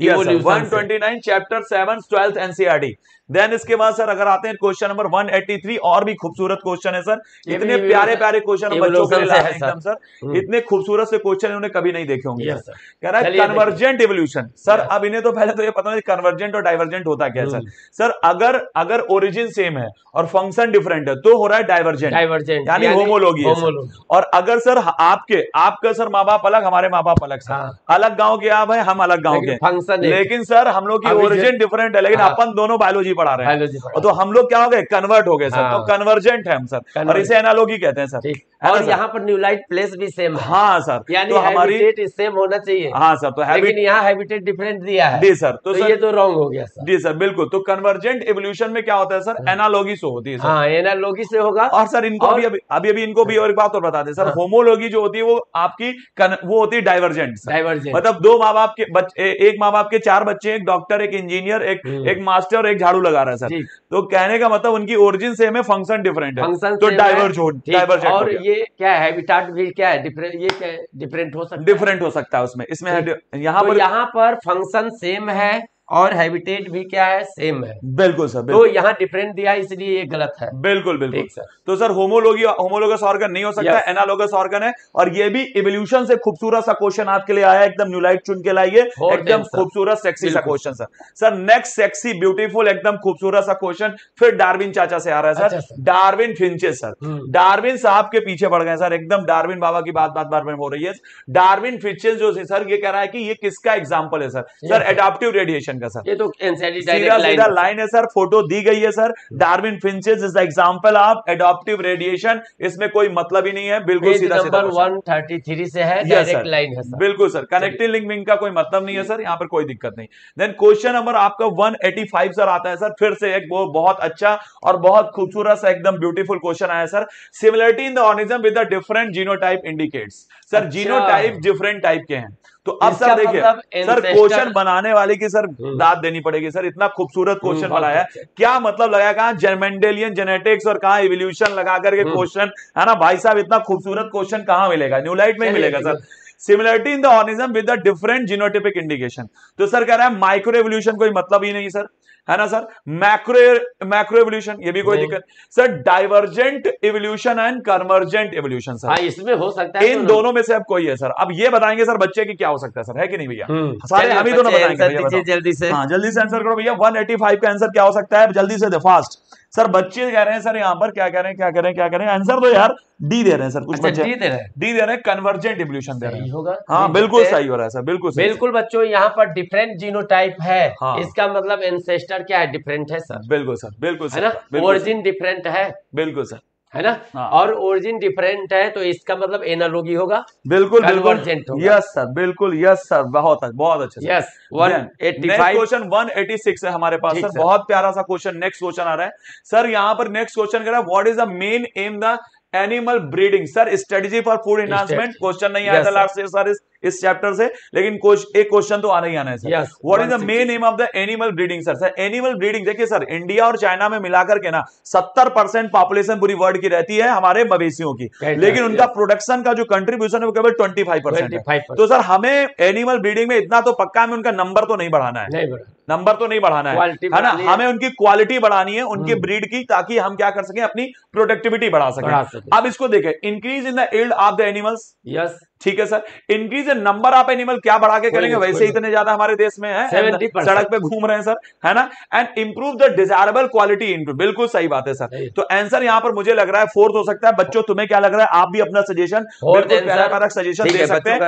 129 Evolution से।
129 चैप्टर 7 12th एनसीईआरटी देन इसके बाद सर अगर आते हैं क्वेश्चन नंबर 183 और भी खूबसूरत क्वेश्चन है सर इतने प्यारे प्यारे क्वेश्चन बच्चों के लिए एकदम सर
हम्म।
इतने खूबसूरत से क्वेश्चन इन्होंने कभी नहीं देखे होंगे. कह रहा है कन्वर्जेंट इवोल्यूशन सर अब इन्हें तो पहले तो ये पता नहीं कन्वर्जेंट और डाइवर्जेंट होता क्या है सर। सर अगर अगर ओरिजिन सेम है और फ़ंक्शन डिफरेंट है तो हो रहा है डाइवर्जेंट
डाइवर्जेंट
यानी। होमोलॉगी और अगर सर आपके आपका सर माँ बाप अलग हमारे माँ बाप अलग सर
हाँ।
अलग गाँव के आप है हम अलग गाँव के
लेकिन
हैं। लेकिन सर हम लोग की ओरिजिन डिफरेंट है लेकिन
हाँ।
अपन दोनों बायोलॉजी पढ़ा रहे हैं। तो हम लोग क्या हो गए? कन्वर्ट हो गए सर।
हाँ।
तो कन्वर्जेंट है हम सर। और। इसे एनालॉगी कहते हैं सर। है
और यहाँ पर न्यूलाइट प्लेस भी सेम हाँ।
सर।
यानी
तो हमारी
हैबिटेट सेम होना चाहिए।
हाँ सर। तो
लेकिन यहाँ हैबिटेट डिफरेंट दिया है।
जी सर। तो
तो ये तो रॉन्ग हो गया सर।
जी सर बिल्कुल। तो कन्वर्जेंट इवोल्यूशन में क्या होता है सर? एनालॉगी से होती है सर।
हाँ एनालॉगी से होगा।
और सर इनको
और-
भी अभी अभी अभी इनको भी और एक बात और बता दें सर।
हाँ।
होमोलॉगी जो होती है वो आपकी कन- वो होती है डाइवर्जेंट
डाइवर्जेंट
मतलब दो माँ बाप के बच, ए, एक माँ बाप के चार बच्चे एक डॉक्टर एक इंजीनियर एक
हम्म।
एक मास्टर और एक झाड़ू लगा रहे है सर। तो कहने का मतलब उनकी ओरिजिन सेम है फ़ंक्शन डिफरेंट है।
फ़ंक्शन
तो डाइवर्ज हो डाइवर्स
और ये क्या है? क्या है? डिफरेंट ये क्या डिफरेंट हो सकता है?
डिफरेंट हो सकता है उसमें। इसमें यहाँ
तो
पर
यहाँ पर फ़ंक्शन सेम है और हैबिटेट भी क्या है? सेम है।
बिल्कुल सर बिल्कुल।
तो यहाँ डिफरेंट दिया इसलिए ये गलत है।
बिल्कुल बिल्कुल।
सर।
तो सर होमोलोगी होमोलोगस ऑर्गन नहीं हो सकता
Yes.
एनालोगस ऑर्गन है और ये भी इवोल्यूशन से खूबसूरत सा क्वेश्चन आपके लिए आया एकदम न्यूलाइट चुन के लाइए। एकदम खूबसूरत सेक्सी सा question sir sir next sexy beautiful एकदम खूबसूरत सा क्वेश्चन फिर डार्विन चाचा से आ रहा है
अच्छा,
sir.
Sir.
Darwin finches sir.
हम्म।
डार्विन साहब के पीछे पड़ गए सर। एकदम डार्विन बाबा की बात बात बार में हो रही है। डार्विन फिंचेस जो सर ये कह रहा है कि ये किसका एग्ज़ाम्पल है सर? सर एडाप्टिव रेडिएशन का सर
ये तो
सीधा सीधा
लाइन
है सर फ़ोटो दी गई है sir Darwin finches is the example of adaptive radiation इसमें कोई मतलब ही नहीं है. बिल्कुल सीधा सीधा
नंबर
question।
133 से है डायरेक्ट लाइन है सर
बिल्कुल सर कनेक्टिंग लिंक विंग का कोई मतलब नहीं है सर यहाँ पर कोई दिक्कत नहीं. देन क्वेश्चन नंबर आपका 185 सर आता है सर फिर से एक बहुत अच्छा और बहुत खूबसूरत सा एकदम ब्यूटीफुल क्वेश्चन आया sir similarity in the organism with the different genotype indicates sir. Genotype different type के हैं. तो अब सर देखिए
मतलब
सर क्वेश्चन बनाने वाले की सर
हम्म।
दाद देनी पड़ेगी। सर इतना खूबसूरत क्वेश्चन बनाया
है।
क्या मतलब लगाया कहा? जेमेंडेलियन जेनेटिक्स और कहा इवोल्यूशन लगा करके
हम्म।
क्वेश्चन है ना? भाई साहब इतना खूबसूरत क्वेश्चन कहाँ मिलेगा? न्यूलाइट में मिलेगा sir. Similarity in the organism with the different genotypic indication तो सर कह रहा है माइक्रो एवोल्यूशन कोई मतलब ही नहीं सर। है ना सर? मैक्रो मैक्रो एवोल्यूशन ये भी कोई दिक्कत sir divergent evolution and convergent evolution
हाँ
सर
इसमें हो सकता है
इन दोनों में से अब कोई है सर। अब ये बताएँगे सर बच्चे की क्या हो सकता है सर? है कि नहीं भैया? सारे
चलिए
हम ही दोनों बताएँगे।
जल्दी से।
हाँ जल्दी से आंसर करो भैया। 185 का आंसर क्या हो सकता है? जल्दी से दे फास्ट सर बच्चे कह रहे हैं सर यहाँ पर क्या कह रहे हैं क्या कह रहे हैं क्या कह रहे हैं? आंसर तो यार। डी दे रहे हैं सर कुछ
अच्छा
बच्चे।
डी दे रहे हैं।
डी दे रहे हैं कन्वर्जेंट इवोल्यूशन दे रहे हैं।
होगा।
हाँ बिल्कुल सही हो रहा है सर बिल्कुल
बिल्कुल बच्चों यहाँ पर डिफरेंट जीनोटाइप है।
हाँ।
इसका मतलब एंसेस्टर क्या है? डिफरेंट है सर
बिल्कुल सर बिल्कुल
है ना? ओरिजिन डिफरेंट है।
बिल्कुल सर
है ना?
हाँ।
और ओरिजिन डिफरेंट है तो इसका मतलब एनालॉगी होगा?
बिल्कुल बिल्कुल.
होगा।
यस सर बिल्कुल यस सर बहुत अच्छा बहुत अच्छा
यस
नेक्स्ट
185
क्वेश्चन 186 है हमारे पास सर
सर।
बहुत प्यारा सा क्वेश्चन नेक्स्ट क्वेश्चन आ रहा है. सर यहाँ पर नेक्स्ट क्वेश्चन कह रहा है what is the main aim the animal breeding sir strategy for food enhancement question नहीं आया था लास्ट सर इस इस चैप्टर से लेकिन कुछ एक क्वेश्चन तो आना ही आना है sir what is the main aim of the animal breeding sir sir animal breeding देखिए सर इंडिया और चाइना में मिलाकर के ना 70 परसेंट पॉपुलेशन पूरी वर्ल्ड की रहती है हमारे मवेशियों की. लेकिन उनका प्रोडक्शन का जो कंट्रीब्यूशन है वो केवल 25 परसेंट तो सर हमें एनिमल ब्रीडिंग में इतना तो पक्का हमें उनका नंबर तो नहीं बढ़ाना है. नंबर तो नहीं बढ़ाना है. है ना? हमें उनकी क्वालिटी बढ़ानी है उनके
हम्म।
ब्रीड की ताकि हम क्या कर सकें अपनी प्रोडक्टिविटी बढ़ा सकें। अब इसको देखें increase in the yield of the animals
yes
ठीक है sir increase in number of animal क्या बढ़ा के करेंगे? वैसे इतने ज़्यादा हमारे देश में है सड़क पे घूम रहे हैं सर है ना? And improve the desirable quality improve बिल्कुल सही बात है सर। तो आंसर यहाँ पर मुझे लग रहा है फोर्थ हो सकता है। बच्चों तुम्हें क्या लग रहा है? आप भी अपना सजेशन सजेशन दे सकते हैं।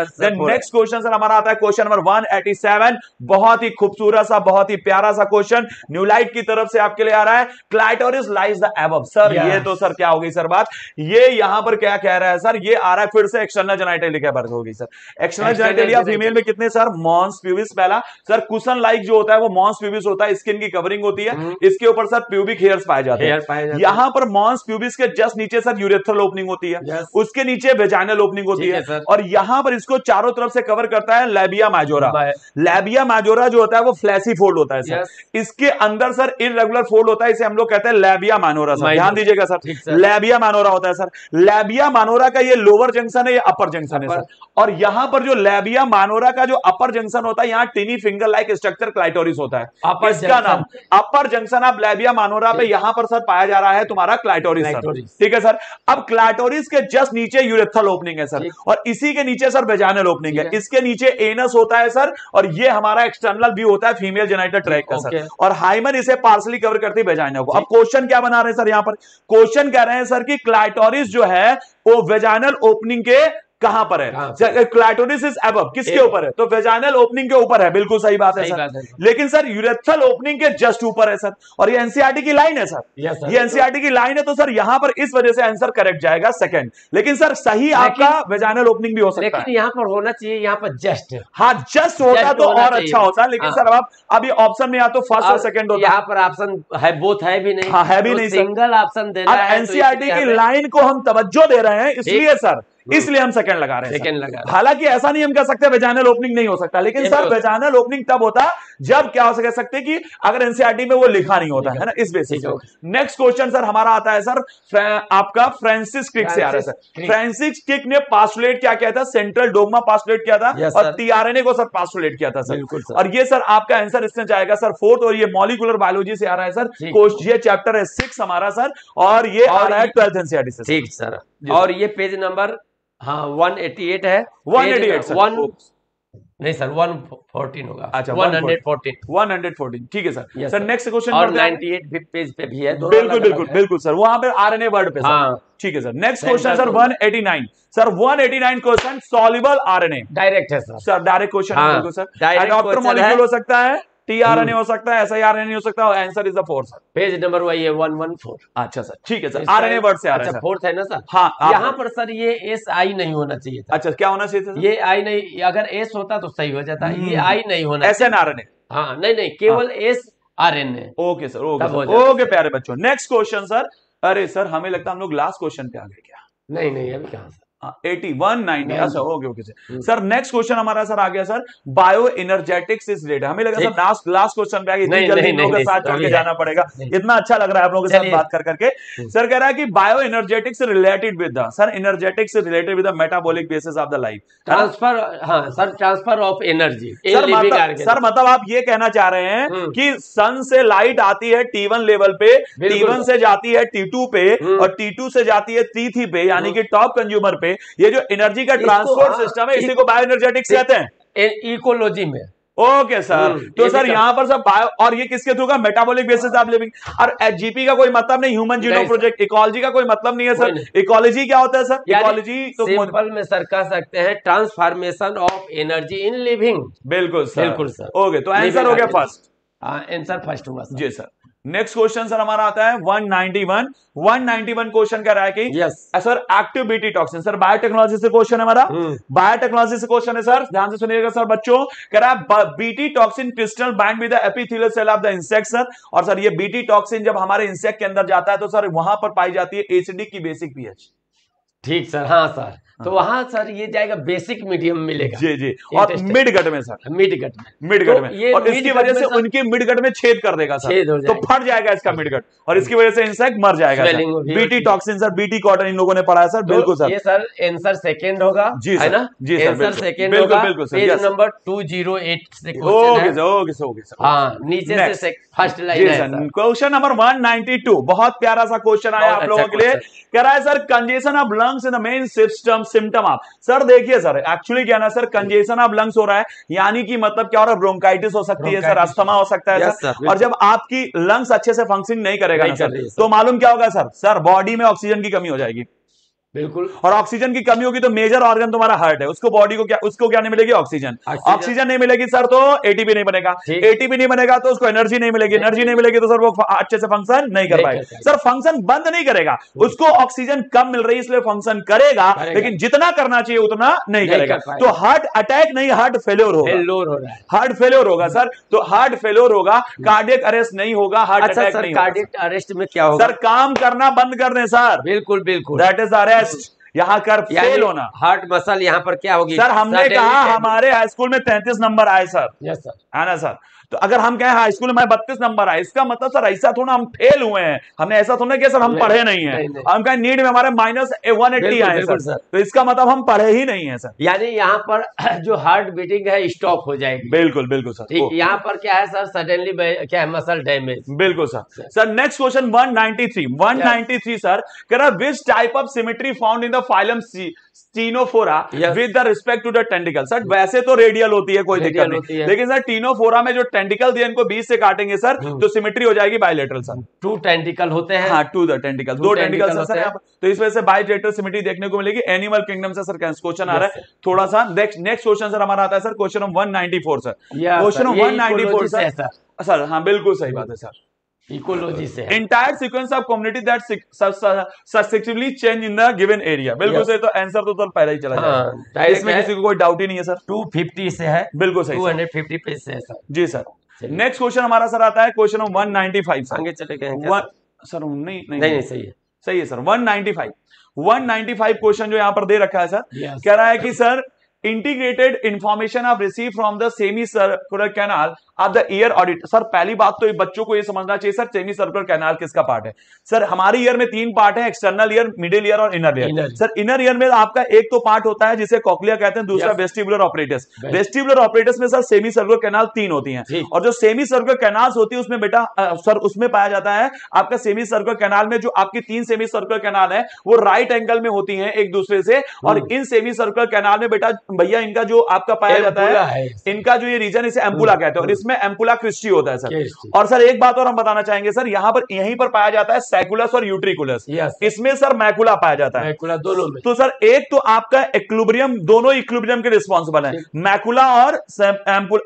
नेक्स्ट क्वेश्चन सर हमारा आता है क्वेश्चन नंबर 187 बहुत ही खूबसूरत सा बहुत ही प्यारा सा क्वेश्चन न्यूलाइट की तरफ़ से आपके लिए आ रहा है। Clitoris lies the above sir ये तो सर क्या हो गई सर बात? ये यहाँ पर क्या कह रहा है सर ये आ रहा है फिर से एक्सटर्नल जेनाइटेलिया बर्थ होगी सर? एक्सटर्नल
External
फीमेल में कितने सर? मॉन्स प्यूबिस पहला सर कुशन लाइक जो होता है वो मॉन्स प्यूबिस होता है स्किन की कवरिंग होती है।
हम्म।
इसके ऊपर सर प्यूबिक हेयर्स पाए जाते
हेयर
हैं
पाए जाते हैं।
यहाँ पर मॉन्स प्यूबिस के जस्ट नीचे सर यूरेथ्रल ओपनिंग होती है। उसके नीचे वेजाइनल ओपनिंग होती है।
है,
और यहाँ पर इसको चारों तरफ़ से कवर करता है लैबिया मैजोरा लैबिया मैजोरा जो होता है वो फ्लैसी फोल्ड होता है सर। इसके अंदर सर इरेगुलर फोल्ड होता है इसे हम लोग कहते हैं लैबिया मानोरा सर। ध्यान दीजिएगा सर। लैबिया मानोरा होता है सर। लैबिया मानोरा का ये लोअर जंक्शन है ये अपर जंक्शन सामने
पर-
और यहाँ पर जो लैबिया मानोरा का जो अपर जंक्शन होता है यहाँ tiny finger like structure clitoris होता है।
Upper
इसका नाम upper junction of labia minora पे यहाँ पर सर पाया जा रहा है तुम्हारा क्लाइटोरिस ठीक है सर? अब क्लाइटोरिस के जस्ट नीचे यूरेथल ओपनिंग है सर। और इसी के नीचे सर वेजाइनल ओपनिंग है। इसके नीचे एनस होता है सर और ये हमारा एक्सटर्नल व्यू होता है फीमेल जेनाइटल ट्रैक का सर। और हाइमन इसे पार्सली कवर करती है वेजाइना को। अब क्वेश्चन क्या बना रहे हैं सर यहाँ पर? क्वेश्चन कह रहे हैं सर कि क्लाइटोरिस जो है वो वेजाइनल ओपनिंग के कहाँ पर है? क्लाइटोरिस इज़ एबव किसके ऊपर है? तो वेजाइनल ओपनिंग के ऊपर है बिल्कुल सही बात है सर लेकिन सर यूरेथल ओपनिंग के जस्ट ऊपर है सर और ये एनसीआरटी की लाइन है सर ये एनसीआरटी की लाइन है तो सर यहाँ पर इस वजह से आंसर करेक्ट जाएगा सेकंड लेकिन सर सही आपका वेजाइनल ओपनिंग भी हो सकता है।
लेकिन यहाँ पर होना चाहिए यहाँ पर जस्ट
हाँ जस्ट होता तो और अच्छा होता लेकिन
हाँ।
सर अब अभी ऑप्शन में या तो फ़र्स्ट और सेकंड होता।
यहाँ पर ऑप्शन है बोथ है भी नहीं।
हाँ, है भी नहीं,
सिंगल ऑप्शन देना है तो
एनसीआरटी की लाइन को हम तवज्जो दे रहे हैं इसलिए सर इसलिए हम सेकंड लगा रहे हैं
सेकंड लगा
हालाँकि ऐसा नहीं हम कह सकते वेजाइनल ओपनिंग नहीं हो सकता लेकिन सर
भी
वेजाइनल ओपनिंग तब होता जब क्या हो सकते कि अगर एनसीआरटी में वो लिखा नहीं होता है ना? इस बेसिस पे। नेक्स्ट क्वेश्चन सर हमारा आता है सर आपका फ्रांसिस क्रिक से आ रहा है सर
फ्रांसिस क्रिक।
ने पास्टुलेट क्या किया था? सेंट्रल डोगमा पास्टुलेट किया था और. टीआरएनए को सर पास्टुलेट किया था सर और ये सर आपका आंसर इसमें जाएगा सर फोर्थ और ये मॉलिकुलर बायोलॉजी से आ रहा है सर। कोर्स ये चैप्टर है सिक्स हमारा सर और ये आ रहा है ट्वेल्थ एनसीआरटी से
ठीक सर और ये पेज नंबर हाँ 188 है।
188 सर
वन नहीं सर 114 होगा।
अच्छा,
114
114 ठीक है सर सर नेक्स्ट क्वेश्चन
और 98 भी पेज पे भी है
बिल्कुल बिल्कुल बिल्कुल सर वहाँ पे आरएनए वर्ड पे सर
हाँ।
ठीक है sir next question sir
to-
189 sir 189 question soluble RNA
direct है सर
सर डायरेक्ट क्वेश्चन है
हाँ,
बिल्कुल sir
direct
adapter
question
molecule
है।
सकता है टीआरएनए हो सकता है एसआईआरएनए हो सकता है answer is the fourth sir
page number वही है 114
अच्छा सर ठीक है सर
इसका-
आरएनए वर्ड से आ रहा है
अच्छा फोर्थ है ना सर?
हाँ
यहाँ पर सर ये एस आई नहीं होना चाहिए था.
अच्छा क्या होना चाहिए था
ये आई नहीं अगर एस होता तो सही हो जाता. ये
हम्म।
आई नहीं होना
एस एन आरएनए
हाँ नहीं नहीं केवल S R N A
okay sir okay sir. Okay प्यारे बच्चों नेक्स्ट क्वेश्चन सर अरे सर हमें लगता है हम लोग लास्ट क्वेश्चन पे आ गए क्या?
नहीं नहीं अभी कहाँ
एटी वन नाइनटी अच्छा okay okay. Sir next question हमारा सर आ गया sir bioenergetics is related हमें लगा सर लास्ट लास्ट क्वेश्चन पे आ गया जल्दी इन लोगों के साथ
नहीं,
के जाना पड़ेगा। इतना अच्छा लग रहा है आप लोगों के साथ बात कर करके। सर कह रहा है कि bioenergetics related with sir energetics related with metabolic basis of the life
transfer हाँ sir transfer of energy
sir मतलब आप ये कहना चाह रहे हैं
हम्म।
कि सन से लाइट आती है T1 लेवल पे। T1 से जाती है T2 पे
हम्म।
और T2 से जाती है T3 पे यानी
हम्म।
कि टॉप कंज्यूमर पे। ये जो एनर्जी का ट्रांसपोर्ट
हाँ,
सिस्टम है इसी को बायो एनर्जेटिक्स कहते हैं।
इकोलॉजी में।
ओके सर
हम्म,
तो सर यहाँ पर सर बायो और ये किसके थ्रू का? मेटाबॉलिक बेसिस ऑफ़ लिविंग और जीपी का कोई मतलब नहीं ह्यूमन जीनोम प्रोजेक्ट इकोलॉजी का कोई मतलब नहीं है सर इकोलॉजी क्या होता है सर इकोलॉजी तो
सिंपल में सर कह सकते हैं transformation of energy in living
बिल्कुल सर
बिल्कुल, सर।
ओके तो आंसर हो गया फ़र्स्ट
आंसर फ़र्स्ट हुआ
जी सर नेक्स्ट क्वेश्चन सर हमारा आता है 191 191 क्वेश्चन कह रहा है कि
yes
sir active BT toxin sir biotechnology से क्वेश्चन है हमारा। बायोटेक्नोलॉजी से क्वेश्चन है सर ध्यान से सुनिएगा सर बच्चों. कह रहा है BT toxin crystal bind with the epithelial cell of the insect sir और सर ये बीटी टॉक्सिन जब हमारे इंसेक्ट के अंदर जाता है तो सर वहाँ पर पाई जाती है एसिडिक की बेसिक पीएच
ठीक सर हाँ सर। तो वहाँ सर ये जाएगा बेसिक मीडियम मिलेगा।
जी जी। और. मिड गट में सर।
मिड गट में।
मिड
तो
गट में और इसकी वजह से उनके मिड गट में छेद कर देगा सर। तो फट जाएगा इसका मिड गट और इसकी वजह से इंसेक्ट मर जाएगा। BT toxin sir BT cotton इन लोगों ने पढ़ा है सर।
तो
बिल्कुल सर।
ये सर आंसर सेकंड होगा
जी
है ना?
जी सर,
आंसर। सेकंड
बिल्कुल,
होगा।
बिल्कुल
पेज नंबर 208 से
okay sir okay sir okay sir.
हाँ नीचे से फ़र्स्ट लाइन है
सर। क्वेश्चन नंबर 192 बहुत प्यारा सा क्वेश्चन आया आप लोगों
अच्छा
के लिए। कह रहा है sir congestion of lungs in the main system symptom आप। सर देखिए सर एक्चुअली क्या ना सर कंजेशन ऑफ़ लंग्स हो रहा है। यानी कि मतलब क्या हो रहा है ब्रोंकाइटिस हो सकती है सर अस्थमा हो सकता है सर और जब आपकी लंग्स अच्छे से फ़ंक्शन नहीं करेगा सर। तो मालूम क्या होगा सर सर बॉडी में ऑक्सीजन की कमी हो जाएगी।
बिल्कुल।
और ऑक्सीजन की कमी होगी तो मेजर ऑर्गन तुम्हारा हार्ट है। उसको बॉडी को क्या उसको क्या नहीं मिलेगी? ऑक्सीजन ऑक्सीजन नहीं मिलेगी सर तो एटीपी नहीं बनेगा। एटीपी नहीं बनेगा तो उसको एनर्जी नहीं मिलेगी। एनर्जी नहीं मिलेगी तो सर वो अच्छे से फ़ंक्शन नहीं कर पाएगा। सर फ़ंक्शन बंद नहीं करेगा। उसको ऑक्सीजन कम मिल रही है इसलिए फ़ंक्शन करेगा। लेकिन जितना करना चाहिए उतना नहीं करेगा। तो हार्ट अटैक नहीं हार्ट फेल्योर होगा। हार्ट फेल्योर होगा सर तो हार्ट फेल्योर होगा कार्डियक अरेस्ट नहीं होगा हार्ट अटैक नहीं होगा।
कार्डियक अरेस्ट में क्या होगा?
सर काम करना बंद कर दे सर
बिल्कुल बिल्कुल।
दैट इज़ अरेस्ट यहाँ कर फेल होना।
हार्ट मसल यहाँ पर क्या होगी?
सर हमने कहा हमारे हाई स्कूल में तैंतीस नंबर आए सर
यस सर
है ना सर तो अगर हम कहें हाई स्कूल में बत्तीस नंबर आए। इसका मतलब सर ऐसा थोड़ा हम फेल हुए हैं। हमने ऐसा थोड़ा किया सर हम पढ़े नहीं है। हम कहें नीट में हमारे माइनस वन एट्टी आए सर।
सर।
तो इसका मतलब हम पढ़े ही नहीं है सर।
यानी यहाँ पर जो हार्ट बीटिंग है स्टॉप हो जाएगी।
बिल्कुल बिल्कुल सर।
यहाँ पर क्या है सर? सडनली क्या है मसल डैमेज
बिल्कुल सर। सर नेक्स्ट क्वेश्चन 193 193 सर। कह रहा which type of symmetry found in the phylum Ctenophora
Yes.
With the respect to the tentacle sir वैसे तो रेडियल होती है कोई दिक्कत नहीं। लेकिन सर टीनोफोरा में जो टेंटिकल दिए इनको बीच से काटेंगे सर
हम्म।
तो सिमेट्री हो जाएगी बायलेटरल सर
टू टेंटिकल होते हैं।
हाँ टू द टेंटिकल दो टेंटिकल सर तो इस वजह से बायलेटरल सिमेट्री देखने को मिलेगी। एनिमल किंगडम से सर क्वेश्चन आ रहा है। थोड़ा सा नेक्स्ट नेक्स्ट क्वेश्चन सर हमारा आता है sir question number 194 sir question number 194
ecology से
सर
सर
सर हाँ बिल्कुल सही बात है सर
इकोलॉजी से है
of community that suc- su- successively change in the given area. बिल्कुल सही तो आंसर तो सर पहले ही चला
हाँ,
जाएगा।
direct
इसमें। किसी को कोई डाउट ही नहीं है सर
250 से है
बिल्कुल सही
250 पेज से है sir
ji sir next question हमारा सर आता है क्वेश्चन नंबर 195 सर
आगे चले गए
सर नहीं नहीं
नहीं। सही है।
सही है सर 195 195 क्वेश्चन जो यहाँ पर दे रखा है सर. कह रहा है कि sir integrated information of receive from the semi circular canal of the ear audit sir पहली बात तो ये बच्चों को ये समझना चाहिए सर सेमी सर्कुलर कैनाल किसका पार्ट है? सर हमारे ईयर में तीन पार्ट है एक्सटर्नल ईयर मिडिल ईयर और inner ear sir inner ear में आपका एक तो पार्ट होता है जिसे कॉकलिया कहते हैं दूसरा वेस्टिबुलर ऑपरेटस वेस्टिबुलर ऑपरेटस में सर सेमी सर्कुलर कैनाल तीन होती हैं। और जो सेमी सर्कुलर कैनाल्स होती है उसमें बेटा सर उसमें पाया जाता है आपका सेमी सर्कुलर कैनाल में जो आपकी तीन सेमी सर्कुलर कैनाल है वो राइट एंगल में होती है एक दूसरे से. और
हम्म।
इन सेमी सर्कुलर कैनाल में बेटा भैया इनका जो आपका पाया जाता है। इनका जो ये रीजन इसे एम्पुला कहते हैं. और इसमें एम्पुला क्रिस्टी होता है सर। और सर एक बात और हम बताना चाहेंगे सर यहाँ पर यहीं पर पाया जाता है सैकुलस और यूट्रिकुलस। इसमें सर मैकुला पाया जाता है।
मैकुला दोनों में।
तो सर एक तो आपका इक्विलिब्रियम दोनों इक्विलिब्रियम के रिस्पॉन्सिबल है। मैकुला और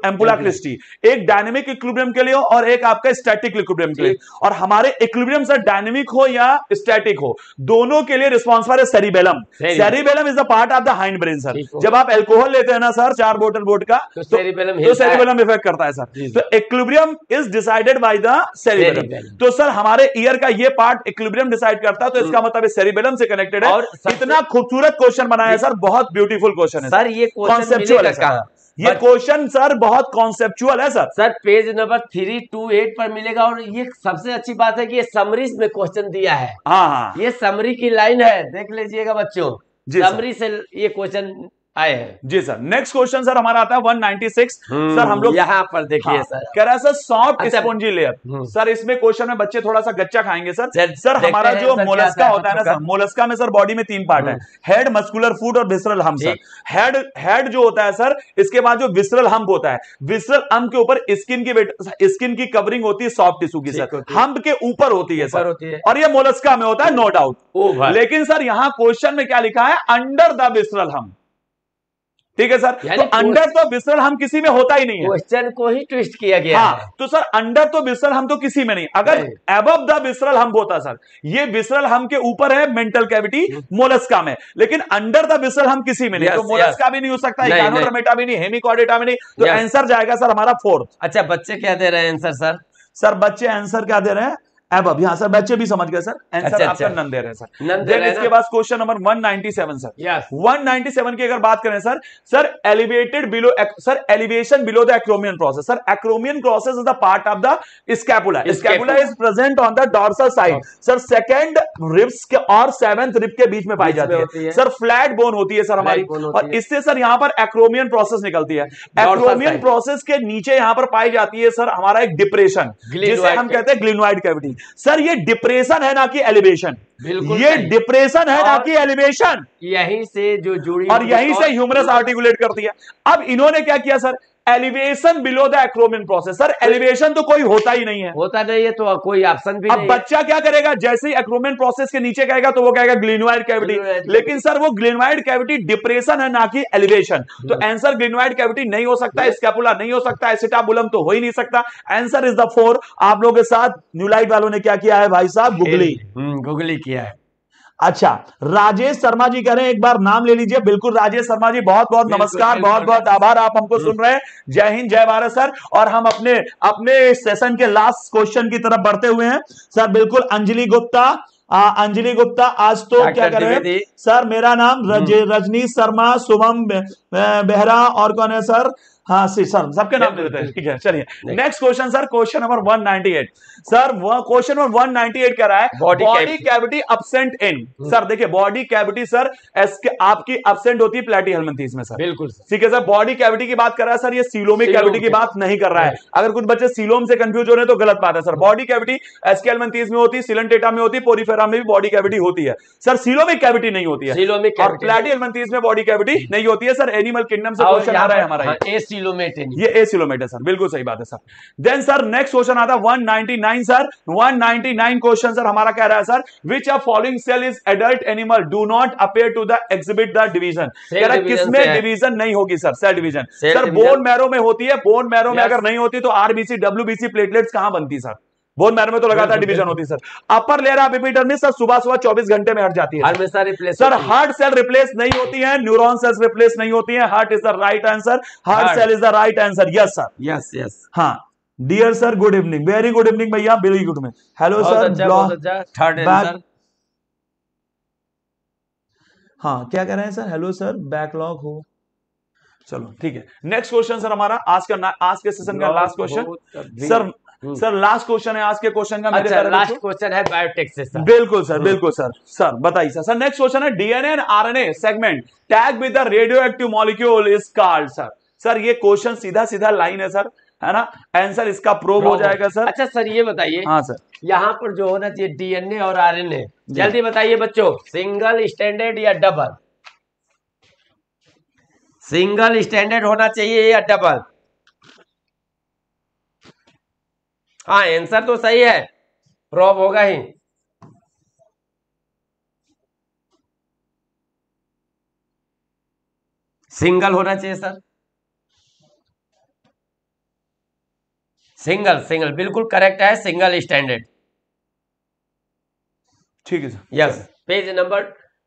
एम्पुला क्रिस्टी। एक डायनेमिक इक्विलिब्रियम के लिए और एक आपका स्टैटिक इक्विलिब्रियम के लिए। और हमारे इक्विलिब्रियम सर डायनेमिक हो या स्टैटिक हो दोनों के लिए रिस्पॉन्सिबल है cerebellum. Cerebellum is the part of the hind brain sir जब आप एल्कोहल लेते हैं ना सर चार बोटल बोट का
तो
तो सेरिबेलम इफ़ेक्ट करता है सर। तो equilibrium is decided by the cerebellum तो सर हमारे ईयर का ये पार्ट इक्विलिब्रियम डिसाइड करता है तो इसका मतलब सेरिबेलम से कनेक्टेड है।
और
इतना खूबसूरत क्वेश्चन बनाया है सर बहुत ब्यूटीफुल क्वेश्चन है।
सर ये
कॉन्सेप्चुअल है ये क्वेश्चन सर बहुत कॉन्सेप्चुअल है sir.
Sir page number three two eight पर मिलेगा और ये सबसे अच्छी बात है कि ये समरीज में क्वेश्चन दिया है।
हाँ हाँ।
ये समरी की लाइन है। देख लीजिएगा बच्चों। समरी से ये क्वेश्चन आए हैं।
जी सर नेक्स्ट क्वेश्चन सर हमारा आता है 196 सर हम लोग
यहाँ पर देखिए
हाँ,
सर।
कह रहा सर सॉफ्ट
अच्छा।
Spongy layer
hmm.
सर इसमें क्वेश्चन में बच्चे थोड़ा सा गच्चा खाएँगे सर।
सर,
सर हमारा जो मोलस्का होता है ना सर मोलस्का में सर बॉडी में तीन पार्ट है। हेड मस्कुलर फ़ूड और visceral hump sir head head जो होता है सर इसके बाद जो विसरल हम्प होता है विसरल हम्प के ऊपर स्किन की स्किन की कवरिंग होती है सॉफ्ट टिश्यू की सर। हम्प के ऊपर होती है सर। और ये मोलस्का में होता है नो डाउट लेकिन सर यहाँ क्वेश्चन में क्या लिखा है? अंडर द विसरल हम ठीक है सर? तो अंडर तो विसरल हम किसी में होता ही नहीं है।
क्वेश्चन को ही ट्विस्ट किया गया
हाँ
है।
तो सर अंडर तो विसरल हम तो किसी में नहीं। अगर। एबव द विसरल हम होता सर ये विसरल हम के ऊपर है मेंटल कैविटी मोलस्का में। लेकिन अंडर द विसरल हम किसी में नहीं तो मोलस्का भी नहीं हो सकता इकानोड्रमेटा भी नहीं। हेमिकॉर्डेटा भी नहीं। तो. आंसर जाएगा सर हमारा फोर्थ
अच्छा बच्चे क्या दे रहे हैं आंसर सर?
सर बच्चे आंसर क्या दे रहे हैं? एबव यहाँ सर बच्चे भी समझ गए सर। आंसर
अच्छा,
आपका
अच्छा।
नन दे सर।
नन दे
देन इसके? बाद क्वेश्चन नंबर 197 सर।
यस
197 की अगर बात करें sir sir elevated below sir elevation below the acromion process sir acromion process is the part of the scapula scapula is present on the dorsal side sir second ribs के और seventh rib के बीच में पाई जाती है।
है।
Sir flat bone होती है सर हमारी। और इससे सर यहाँ पर एक्रोमियन प्रोसेस निकलती है। एक्रोमियन प्रोसेस के नीचे यहाँ पर पाई जाती है सर हमारा एक डिप्रेशन जिसे हम कहते हैं ग्लिनोइड कैविटी सर ये डिप्रेशन है ना कि एलिवेशन
बिल्कुल
ये डिप्रेशन है ना कि एलिवेशन
यहीं से जो जुड़ी
और यहीं से ह्यूमरस आर्टिकुलेट करती है। अब इन्होंने क्या किया sir? Elevation below the acromion process sir elevation तो कोई होता ही नहीं है।
होता नहीं है तो कोई ऑप्शन भी
अब
नहीं है।
बच्चा क्या करेगा? जैसे ही एक्रोमिन प्रोसेस के नीचे कहेगा तो वो कहेगा ग्लिनवाइड कैविटी लेकिन सर वो ग्लिनवाइड कैविटी डिप्रेशन है ना कि एलिवेशन तो आंसर ग्लिनवाइड कैविटी नहीं हो सकता स्कैपुला नहीं हो सकता एसिटाबुलम तो हो ही नहीं सकता। आंसर इज़ द फोर आप लोगों के साथ न्यूलाइट वालों ने क्या किया है भाई साहब? गुगली
हम्म, गुगली किया है।
अच्छा राजेश शर्मा जी कह रहे हैं एक बार नाम ले लीजिए। बिल्कुल राजेश शर्मा जी बहुत बहुत नमस्कार बहुत बहुत आभार आप हमको सुन रहे हैं। जय हिंद जय भारत सर। और हम अपने अपने सेशन के लास्ट क्वेश्चन की तरफ़ बढ़ते हुए हैं। सर बिल्कुल अंजलि गुप्ता अंजलि गुप्ता आज तो क्या कर रहे हैं? सर मेरा नाम रज, रजनीश शर्मा शुभम बेहरा और कौन है सर? हाँ सी सर सबके नाम ले लेते हैं। ठीक है चलिए। Next question sir question number 198 sir question number 198 कह रहा है body cavity absent in sir देखिए बॉडी कैविटी सर आपकी absent होती है प्लेटी हेलमेंथीज में सर
बिल्कुल
ठीक है सर बॉडी कैविटी की बात कर रहा है सर ये सीलोमिक कैविटी की। बात नहीं कर रहा है। अगर कुछ बच्चे सीलोम से कंफ्यूज हो रहे हैं तो गलत बात है सर बॉडी कैविटी एसके एसकेलमेंथीज में होती है सिलेंटेटा में होती है पोरीफेरा में भी बॉडी कैविटी होती है। सर सीलोमिक कैविटी नहीं होती है।
सीलोमिक
और प्लेटी हेलमेंथीज में बॉडी कैविटी नहीं होती है सर एनिमल किंगडम से क्वेश्चन आ रहा है हमारा
हाँ,
ये।
ए सिलोमेट नहीं।
ये ए सिलोमीटर सर बिल्कुल सही बात है sir then sir next question आता है 199 सर 199 क्वेश्चन सर हमारा कह रहा है sir which are following cell is adult animal do not appear to the exhibit the division कह रहा है किसमें डिवीज़न नहीं होगी sir cell division sir bone marrow में होती है बोन मैरो में अगर नहीं होती तो आरबीसी डब्ल्यूबीसी प्लेटलेट्स कहाँ बनती सर बोन मैरो में तो लगातार डिवीज़न होती है sir upper layer of epidermis sir सुबह सुबह 24 घंटे में हट जाती है।
हमेशा replace
sir heart cell replace नहीं होती है न्यूरॉन सेल्स रिप्लेस नहीं होती है। Heart is the right answer heart cell is the right answer yes sir
yes yes
हाँ। Dear sir good evening very good evening भैया. Very good evening hello sir
third answer
हाँ क्या कह रहे हैं सर हेलो सर बैकलॉग हो। चलो ठीक है. नेक्स्ट क्वेश्चन सर हमारा. आज का आज के सेशन का last question sir sir last question है आज के क्वेश्चन का मेरे
अच्छा लास्ट क्वेश्चन है बायोटेक से सर
बिल्कुल सर बिल्कुल सर सर बताइए सर सर नेक्स्ट क्वेश्चन है DNA and RNA segment tag with the radioactive molecule is called sir sir ये क्वेश्चन सीधा सीधा लाइन है सर है ना? आंसर इसका प्रोब हो जाएगा सर
अच्छा सर ये बताइए
हाँ सर
यहाँ पर जो होना चाहिए डीएनए और आरएनए जल्दी बताइए बच्चों सिंगल स्टैंडर्ड या डबल सिंगल स्टैंडर्ड होना चाहिए या डबल हाँ आंसर तो सही है। प्रोब होगा ही। सिंगल होना चाहिए सर सिंगल सिंगल बिल्कुल करेक्ट है सिंगल स्टैंडर्ड
ठीक है सर
यस पेज नंबर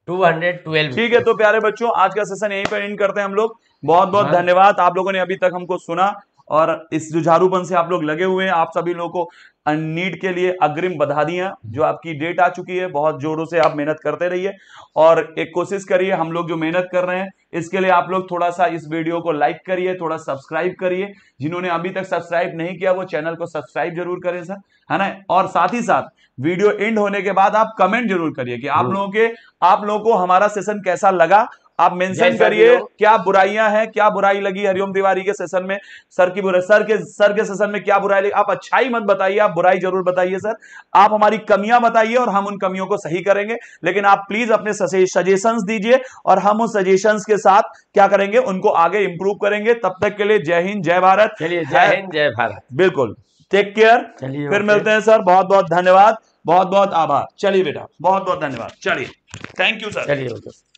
212
ठीक है तो प्यारे बच्चों आज का सेशन यहीं पर एंड करते हैं हम लोग। बहुत बहुत
हाँ।
धन्यवाद आप लोगों ने अभी तक हमको सुना। और इस जुझारूपन से आप लोग लगे हुए हैं। आप सभी लोगों को नीट के लिए अग्रिम बधाइयाँ जो आपकी डेट आ चुकी है। बहुत जोरों से आप मेहनत करते रहिए और एक कोशिश करिए हम लोग जो मेहनत कर रहे हैं इसके लिए आप लोग थोड़ा सा इस वीडियो को लाइक करिए थोड़ा सब्सक्राइब करिए। जिन्होंने अभी तक सब्सक्राइब नहीं किया वो चैनल को सब्सक्राइब ज़रूर करें सर है ना? और साथ ही साथ वीडियो एंड होने के बाद आप कमेंट ज़रूर करिए कि आप। लोगों के आप लोगों को हमारा सेशन कैसा लगा आप मेंशन करिए क्या बुराइयाँ हैं क्या बुराई लगी हरिओम तिवारी के सेशन में? सर की बुराई सर के सर के सेशन में क्या बुराई लगी? आप अच्छाई मत बताइए आप बुराई ज़रूर बताइए सर। आप हमारी कमियाँ बताइए और हम उन कमियों को सही करेंगे। लेकिन आप प्लीज़ अपने सजेशंस दीजिए और हम उन सजेशन के साथ क्या करेंगे? उनको आगे इंप्रूव करेंगे। तब तक के लिए जय हिंद जय भारत।
चलिए जय हिंद जय भारत।
बिल्कुल। टेक केयर फिर मिलते हैं सर। बहुत बहुत धन्यवाद। बहुत बहुत आभार। चलिए बेटा बहुत बहुत धन्यवाद। चलिए। थैंक यू सर
चलिए ओके